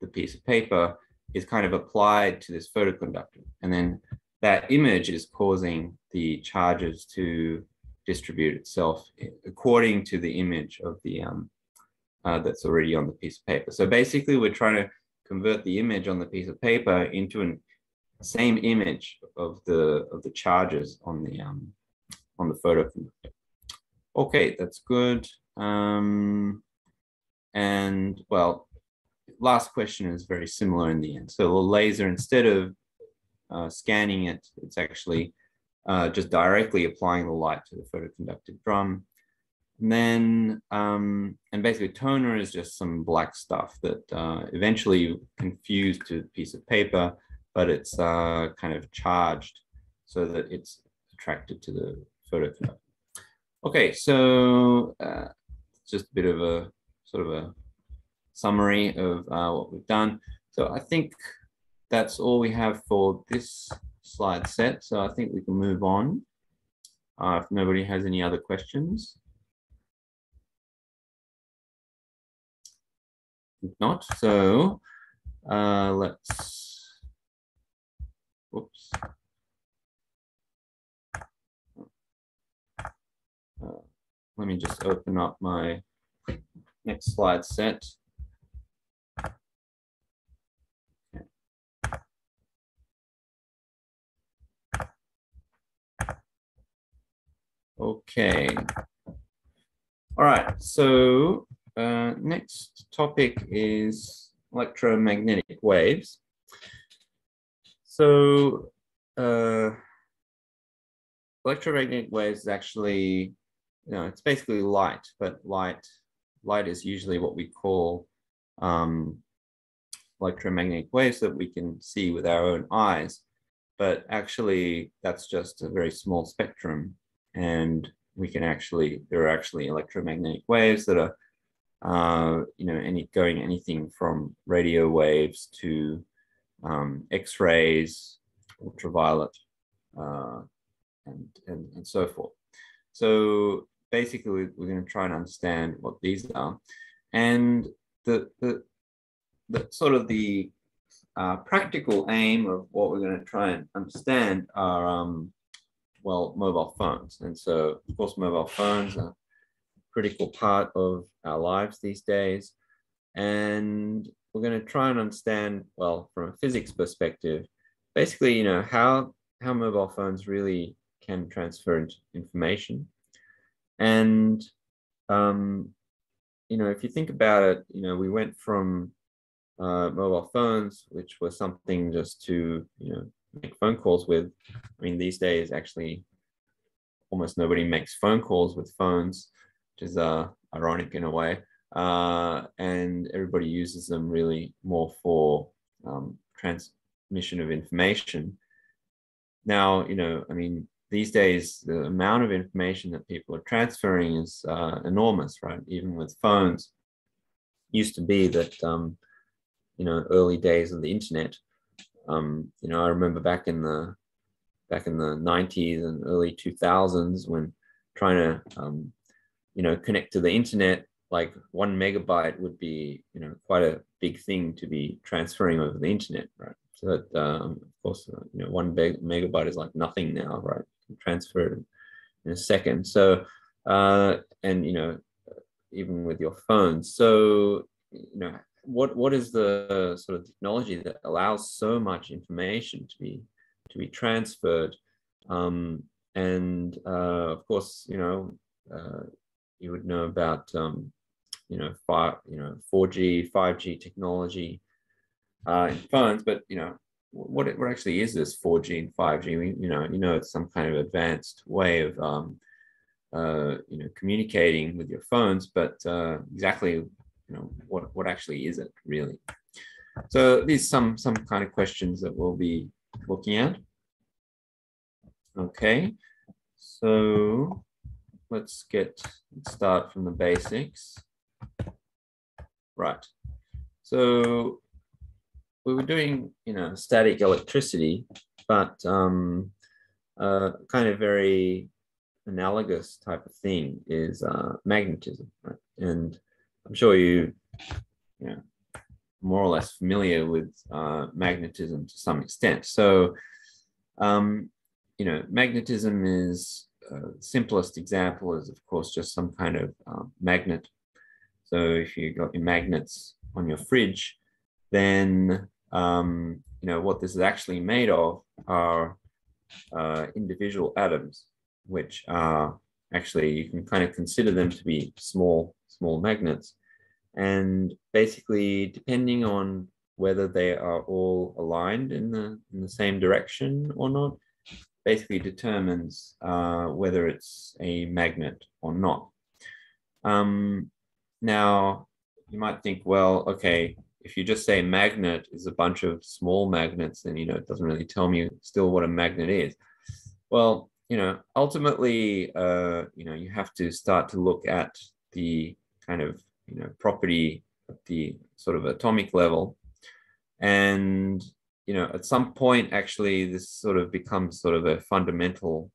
A: the piece of paper is kind of applied to this photoconductor, and then that image is causing the charges to distribute itself according to the image of the um, uh, that's already on the piece of paper. So basically, we're trying to convert the image on the piece of paper into an same image of the of the charges on the um, on the photo. Okay, that's good. Um, and well, last question is very similar in the end. So the laser, instead of uh, scanning it, it's actually uh, just directly applying the light to the photoconductive drum. And then, um, and basically toner is just some black stuff that uh, eventually you confuse to a piece of paper, but it's uh, kind of charged so that it's attracted to the photoconductor. Okay, so uh, just a bit of a sort of a summary of uh, what we've done. So I think that's all we have for this slide set. So I think we can move on. Uh, if nobody has any other questions. If not, so uh, let's, whoops. Uh, let me just open up my next slide set. Okay. All right, so uh, next topic is electromagnetic waves. So uh, electromagnetic waves is actually, you know, it's basically light, but light, light is usually what we call um, electromagnetic waves that we can see with our own eyes. But actually, that's just a very small spectrum and we can actually there are actually electromagnetic waves that are uh, you know any going anything from radio waves to um, x-rays ultraviolet uh, and, and and so forth. So basically we're going to try and understand what these are. And the the, the sort of the uh, practical aim of what we're going to try and understand are um, well, mobile phones. And so, of course, mobile phones are a critical part of our lives these days. And we're going to try and understand, well, from a physics perspective, basically, you know, how, how mobile phones really can transfer information. And, um, you know, if you think about it, you know, we went from uh, mobile phones, which was something just to, you know, make phone calls with. I mean, these days, actually, almost nobody makes phone calls with phones, which is uh, ironic in a way. Uh, and everybody uses them really more for um, transmission of information. Now, you know, I mean, these days, the amount of information that people are transferring is uh, enormous, right? Even with phones. Used to be that, um, you know, early days of the internet, um, you know, I remember back in the back in the 90s and early 2000s when trying to um, you know connect to the internet like one megabyte would be you know quite a big thing to be transferring over the internet right? So that um, of course uh, you know one megabyte is like nothing now right? You can transfer it in a second. So uh, and you know even with your phone. So you know what what is the sort of technology that allows so much information to be to be transferred? Um, and uh, of course you know uh, you would know about um, you know five you know 4g 5g technology uh, in phones but you know what what actually is this 4g and 5g we, you know you know it's some kind of advanced way of um, uh, you know communicating with your phones but uh, exactly you know what what actually is it really. So these some some kind of questions that we'll be looking at. Okay so let's get let's start from the basics. Right so we were doing you know static electricity but um uh kind of very analogous type of thing is uh magnetism right? And I'm sure you, know, more or less familiar with uh, magnetism to some extent. So, um, you know, magnetism is uh, simplest example is of course just some kind of um, magnet. So if you got your magnets on your fridge, then um, you know what this is actually made of are uh, individual atoms, which are actually you can kind of consider them to be small small magnets. And basically, depending on whether they are all aligned in the, in the same direction or not, basically determines uh, whether it's a magnet or not. Um, now, you might think, well, okay, if you just say magnet is a bunch of small magnets, then you know it doesn't really tell me still what a magnet is. Well, you know, ultimately, uh, you know, you have to start to look at the kind of you know property at the sort of atomic level. And, you know, at some point, actually, this sort of becomes sort of a fundamental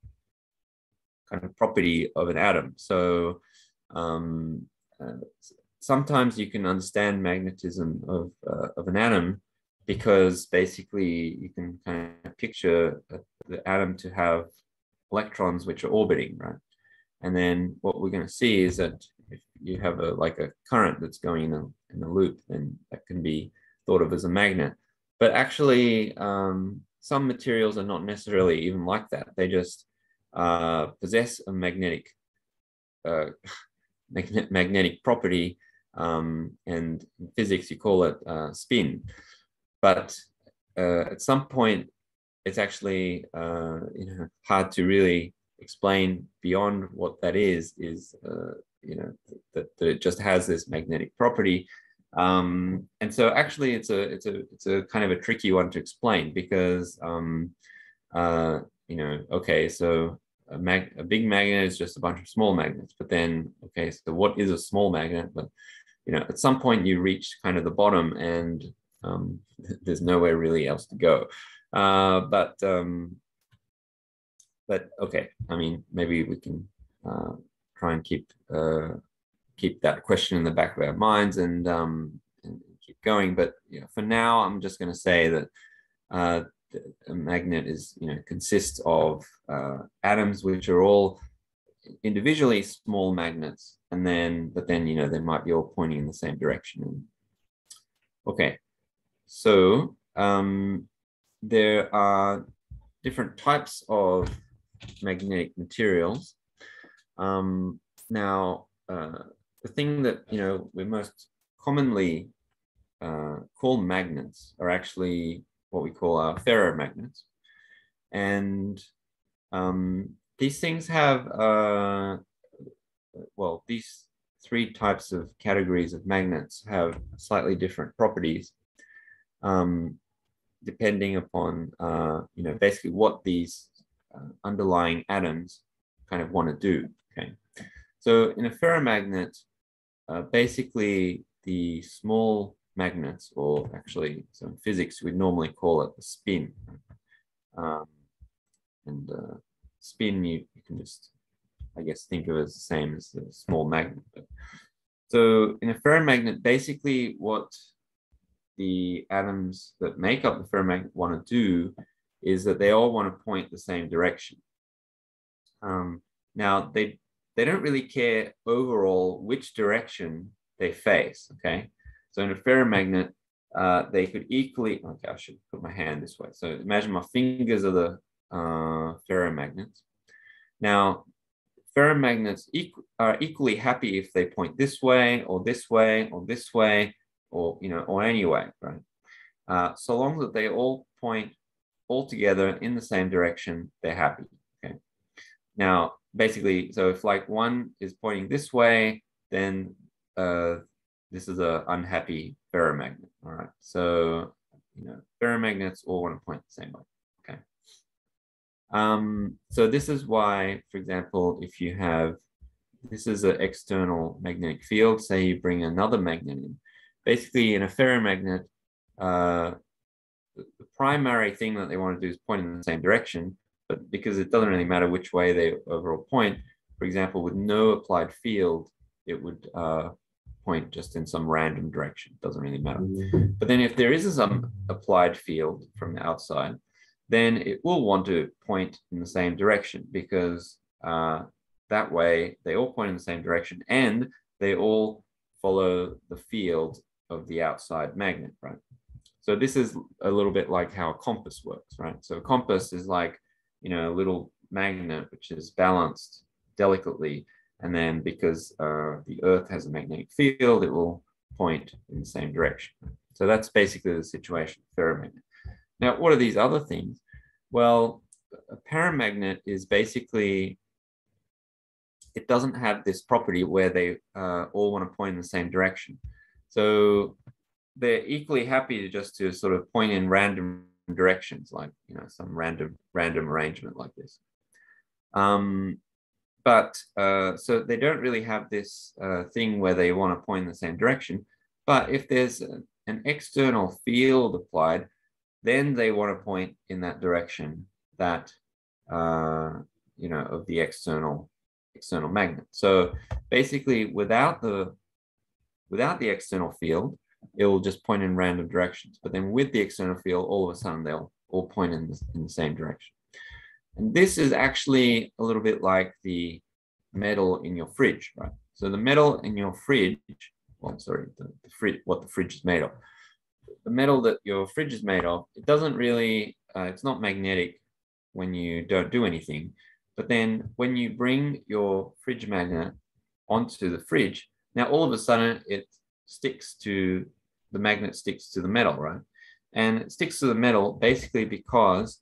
A: kind of property of an atom. So um, uh, sometimes you can understand magnetism of, uh, of an atom because basically you can kind of picture the atom to have electrons which are orbiting, right? And then what we're going to see is that if you have a like a current that's going in a, in a loop, then that can be thought of as a magnet. But actually, um, some materials are not necessarily even like that. They just uh, possess a magnetic uh, magnetic property, um, and in physics you call it uh, spin. But uh, at some point, it's actually uh, you know hard to really explain beyond what that is. Is uh, you know that, that it just has this magnetic property. Um, and so actually it's a it's a it's a kind of a tricky one to explain because um, uh, you know okay so a, mag- a big magnet is just a bunch of small magnets but then okay so what is a small magnet but you know at some point you reach kind of the bottom and um, there's nowhere really else to go uh, but um, but okay. I mean maybe we can uh, try and keep uh, keep that question in the back of our minds and, um, and keep going. But you know, for now i'm just going to say that uh, a magnet is you know consists of uh, atoms which are all individually small magnets. And then but then you know they might be all pointing in the same direction. Okay. So um, there are different types of magnetic materials um, now uh, the thing that you know we most commonly uh, call magnets are actually what we call our ferromagnets. And um, these things have, uh, well, these three types of categories of magnets have slightly different properties um, depending upon, uh, you know, basically what these uh, underlying atoms kind of want to do, okay? So in a ferromagnet, uh, basically the small magnets, or actually, so in physics, we normally call it the spin. Um, and uh, spin, you, you, can just, I guess, think of it as the same as the small magnet. But, so in a ferromagnet, basically what the atoms that make up the ferromagnet want to do is that they all want to point the same direction. Um, now, they, they don't really care overall which direction they face, okay? So in a ferromagnet, uh, they could equally, okay, I should put my hand this way. So imagine my fingers are the uh, ferromagnets. Now, ferromagnets equ are equally happy if they point this way or this way or this way or, you know, or anyway right? Uh, so long that they all point all together in the same direction, they're happy, okay? Now, basically, so if like one is pointing this way, then uh, this is a unhappy ferromagnet. All right. So, you know, ferromagnets all want to point the same way. Okay. Um, so this is why, for example, if you have, this is an external magnetic field, say you bring another magnet in. Basically, in a ferromagnet, uh, the primary thing that they want to do is point in the same direction, but because it doesn't really matter which way they overall point, for example, with no applied field, it would uh, point just in some random direction. It Doesn't really matter. Mm-hmm. But then if there is some applied field from the outside, then it will want to point in the same direction because uh, that way they all point in the same direction and they all follow the field of the outside magnet, right? So this is a little bit like how a compass works, right? So a compass is like, you know, a little magnet which is balanced delicately and then because uh, the Earth has a magnetic field, it will point in the same direction. So that's basically the situation, ferromagnet. Now, what are these other things? Well, a paramagnet is basically, it doesn't have this property where they uh, all want to point in the same direction. So they're equally happy to just to sort of point in random directions, like, you know, some random, random arrangement like this. Um, but uh, so they don't really have this uh, thing where they want to point in the same direction. But if there's a- an external field applied, then they want to point in that direction that uh, you know of the external external magnet. So basically, without the without the external field, it will just point in random directions. But then with the external field, all of a sudden they'll all point in the, in the same direction. And this is actually a little bit like the metal in your fridge, right? So the metal in your fridge, well, sorry, the, the fridge, what the fridge is made of. The metal that your fridge is made of, it doesn't really, uh, it's not magnetic when you don't do anything. But then when you bring your fridge magnet onto the fridge, now all of a sudden it sticks to the magnet sticks to the metal, right? And it sticks to the metal basically because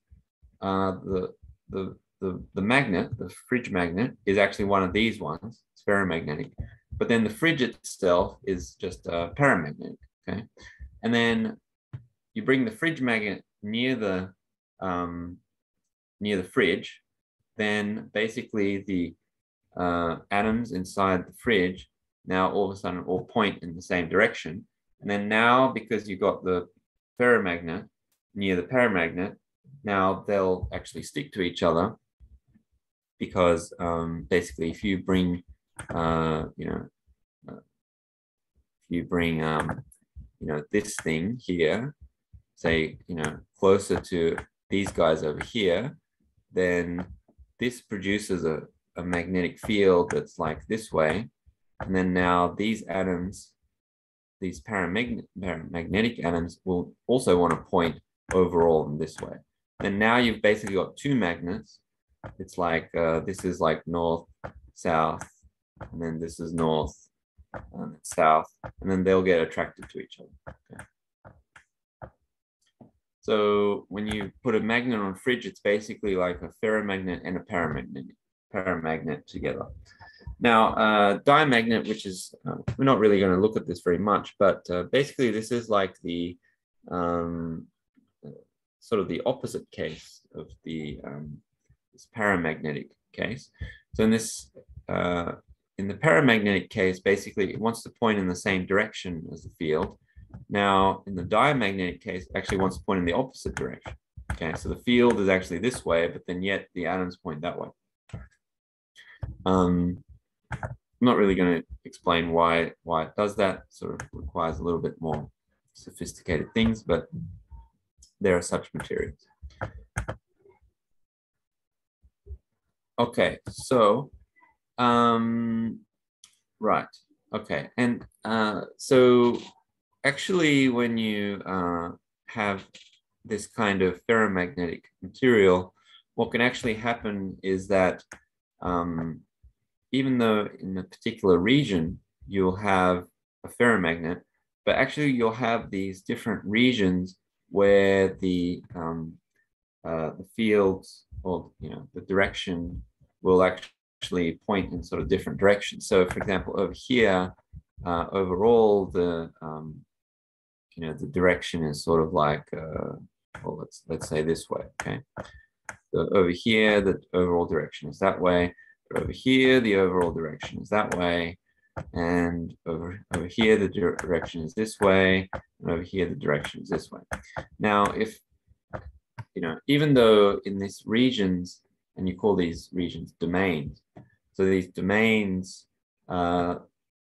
A: uh, the, the, the, the magnet, the fridge magnet, is actually one of these ones. It's ferromagnetic. But then the fridge itself is just uh, paramagnetic, okay? And then you bring the fridge magnet near the um, near the fridge, then basically the uh, atoms inside the fridge now all of a sudden all point in the same direction. And then now, because you've got the ferromagnet near the paramagnet, now they'll actually stick to each other because um, basically if you bring, uh, you know, uh, if you bring, um, you know, this thing here, say, you know, closer to these guys over here, then this produces a, a magnetic field that's like this way. And then now these atoms, these paramagnet, paramagnetic atoms will also want to point overall in this way. And now you've basically got two magnets. It's like, uh, this is like north, south, and then this is north and south, and then they'll get attracted to each other. Okay. So when you put a magnet on a fridge, it's basically like a ferromagnet and a paramagnet, paramagnet together. Now, uh, diamagnet, which is, uh, we're not really going to look at this very much, but uh, basically this is like the um, sort of the opposite case of the um, this paramagnetic case. So in this, uh, in the paramagnetic case, basically it wants to point in the same direction as the field. Now, in the diamagnetic case, actually wants to point in the opposite direction. Okay, so the field is actually this way, but then yet the atoms point that way. Um, I'm not really going to explain why why it does that. Sort of requires a little bit more sophisticated things, but there are such materials. Okay, so um, right. Okay, and uh, so actually, when you uh, have this kind of ferromagnetic material, what can actually happen is that um, even though in a particular region you'll have a ferromagnet, but actually you'll have these different regions where the um, uh, the fields or you know the direction will actually point in sort of different directions. So, for example, over here, uh, overall the um, you know the direction is sort of like uh, well let's let's say this way, okay. So over here, the overall direction is that way over here, the overall direction is that way. And over, over here, the direction is this way. And over here, the direction is this way. Now, if, you know, even though in these regions, and you call these regions domains, so these domains, uh,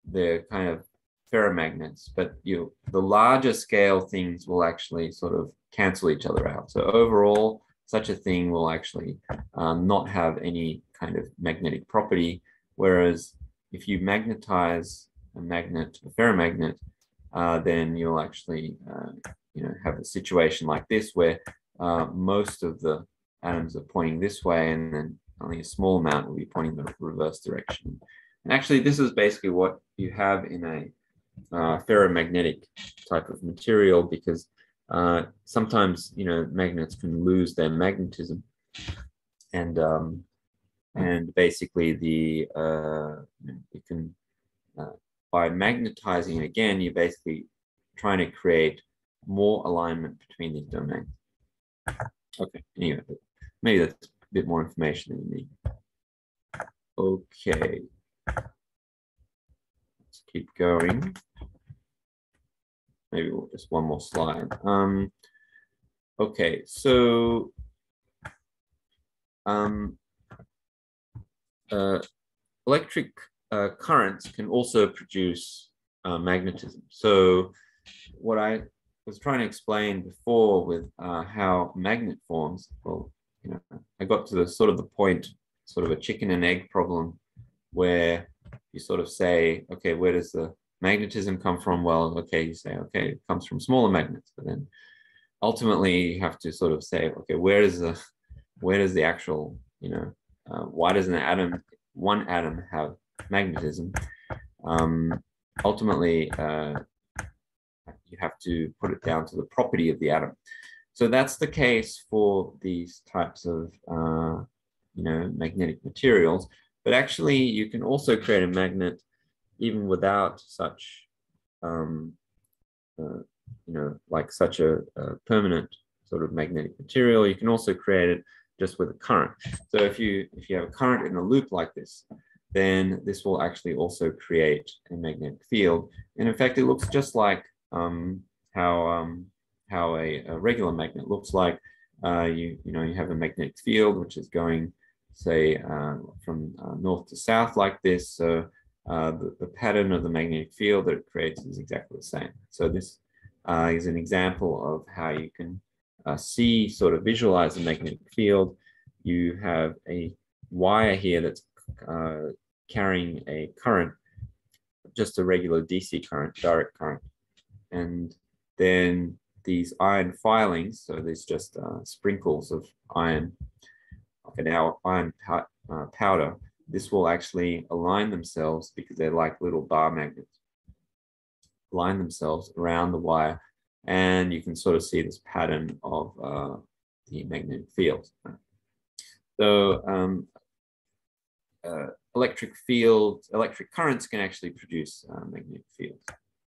A: they're kind of ferromagnets, but you the larger scale things will actually sort of cancel each other out. So overall, such a thing will actually um, not have any kind of magnetic property. Whereas if you magnetize a magnet, a ferromagnet, uh, then you'll actually, uh, you know, have a situation like this where uh, most of the atoms are pointing this way, and then only a small amount will be pointing the reverse direction. And actually, this is basically what you have in a uh, ferromagnetic type of material because uh, sometimes you know magnets can lose their magnetism, and um, and basically the uh, you can uh, by magnetizing again, you're basically trying to create more alignment between these domains. Okay, anyway, maybe that's a bit more information than you need. Okay, let's keep going. maybe we'll just one more slide. Um, okay, so um, electric uh, currents can also produce uh, magnetism. So what I was trying to explain before with uh, how magnet forms, well, you know, I got to the sort of the point, sort of a chicken and egg problem where you sort of say, okay, where does the magnetism come from? Well, okay, you say, okay, it comes from smaller magnets, but then ultimately you have to sort of say, okay, where is the, where does the actual, you know, uh, why doesn't an atom, one atom have magnetism? Um, ultimately, uh, you have to put it down to the property of the atom. So that's the case for these types of, uh, you know, magnetic materials. But actually, you can also create a magnet even without such, um, uh, you know, like such a, a, permanent sort of magnetic material. You can also create it just with a current. So if you if you have a current in a loop like this, then this will actually also create a magnetic field. And in fact, it looks just like um, how um, how a, a, regular magnet looks like. Uh, you you know you have a magnetic field which is going say uh, from uh, north to south like this. So uh, the, the, pattern of the magnetic field that it creates is exactly the same. So this uh, is an example of how you can uh, see, sort of visualize the magnetic field. You have a wire here that's carrying a current, just a regular DC current, direct current. And then these iron filings, so there's just uh, sprinkles of iron, like an iron uh, powder, this will actually align themselves because they're like little bar magnets, align themselves around the wire. And you can sort of see this pattern of uh, the magnetic field. So um, uh, electric fields, electric currents can actually produce uh, magnetic fields.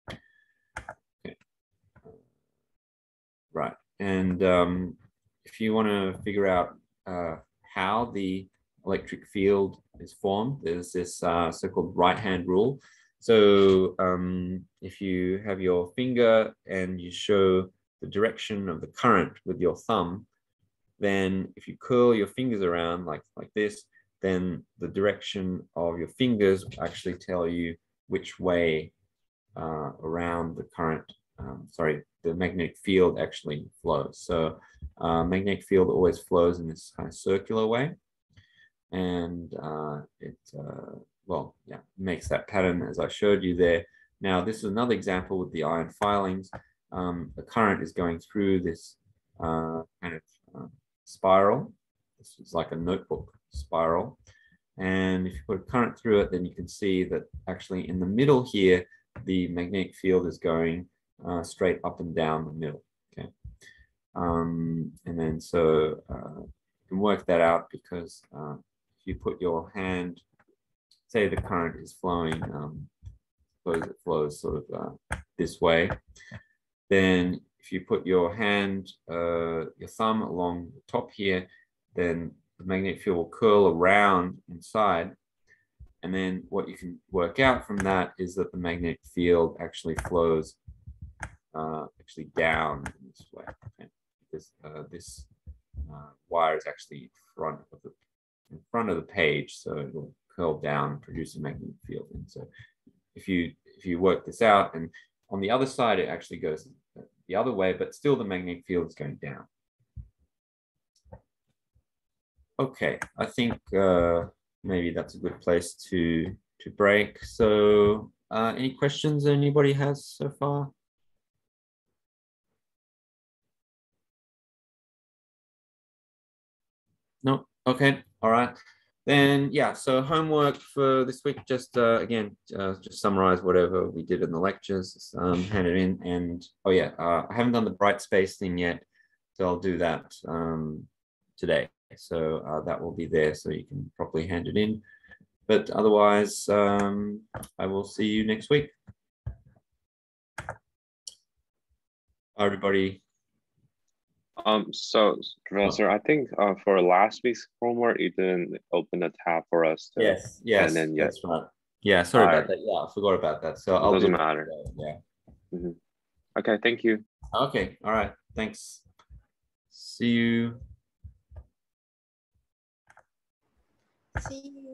A: Okay. Right. And um, if you want to figure out uh, how the electric field is formed, there's this uh, so-called right-hand rule. So um, if you have your finger and you show the direction of the current with your thumb, then if you curl your fingers around like, like this, then the direction of your fingers actually tell you which way uh, around the current, um, sorry, the magnetic field actually flows. So uh, magnetic field always flows in this kind of circular way and uh, it, uh, well, yeah, makes that pattern as I showed you there. Now, this is another example with the iron filings. Um, the current is going through this uh, kind of uh, spiral. This is like a notebook spiral. And if you put a current through it, then you can see that actually in the middle here, the magnetic field is going uh, straight up and down the middle. Okay. Um, and then so uh, you can work that out because uh, you put your hand, say the current is flowing, um, suppose it flows sort of uh, this way, then if you put your hand, uh, your thumb along the top here, then the magnetic field will curl around inside. And then what you can work out from that is that the magnetic field actually flows uh, actually down in this way. Okay? Because uh, this uh, wire is actually in front of the in front of the page, so it will curl down produce a magnetic field. And so if you if you work this out, and on the other side, it actually goes the other way, but still the magnetic field is going down. Okay, I think uh, maybe that's a good place to to break. So uh, any questions anybody has so far? No, okay. All right. Then yeah, so homework for this week, just uh, again, uh, just summarize whatever we did in the lectures, um, hand it in. And oh yeah, uh, I haven't done the Brightspace thing yet, so I'll do that um, today. So uh, that will be there so you can properly hand it in. But otherwise, um, I will see you next week. Bye, everybody.
G: Um, so Professor, I think uh, for last week's homework, you didn't open the tab for us.
A: To, yes, yes, and then, yes, right. Yeah, sorry about that. Yeah, I forgot about that. So I'll
G: doesn't matter.
A: yeah.
G: Mm -hmm. Okay, thank you.
A: Okay, all right, thanks. See you.
H: See you.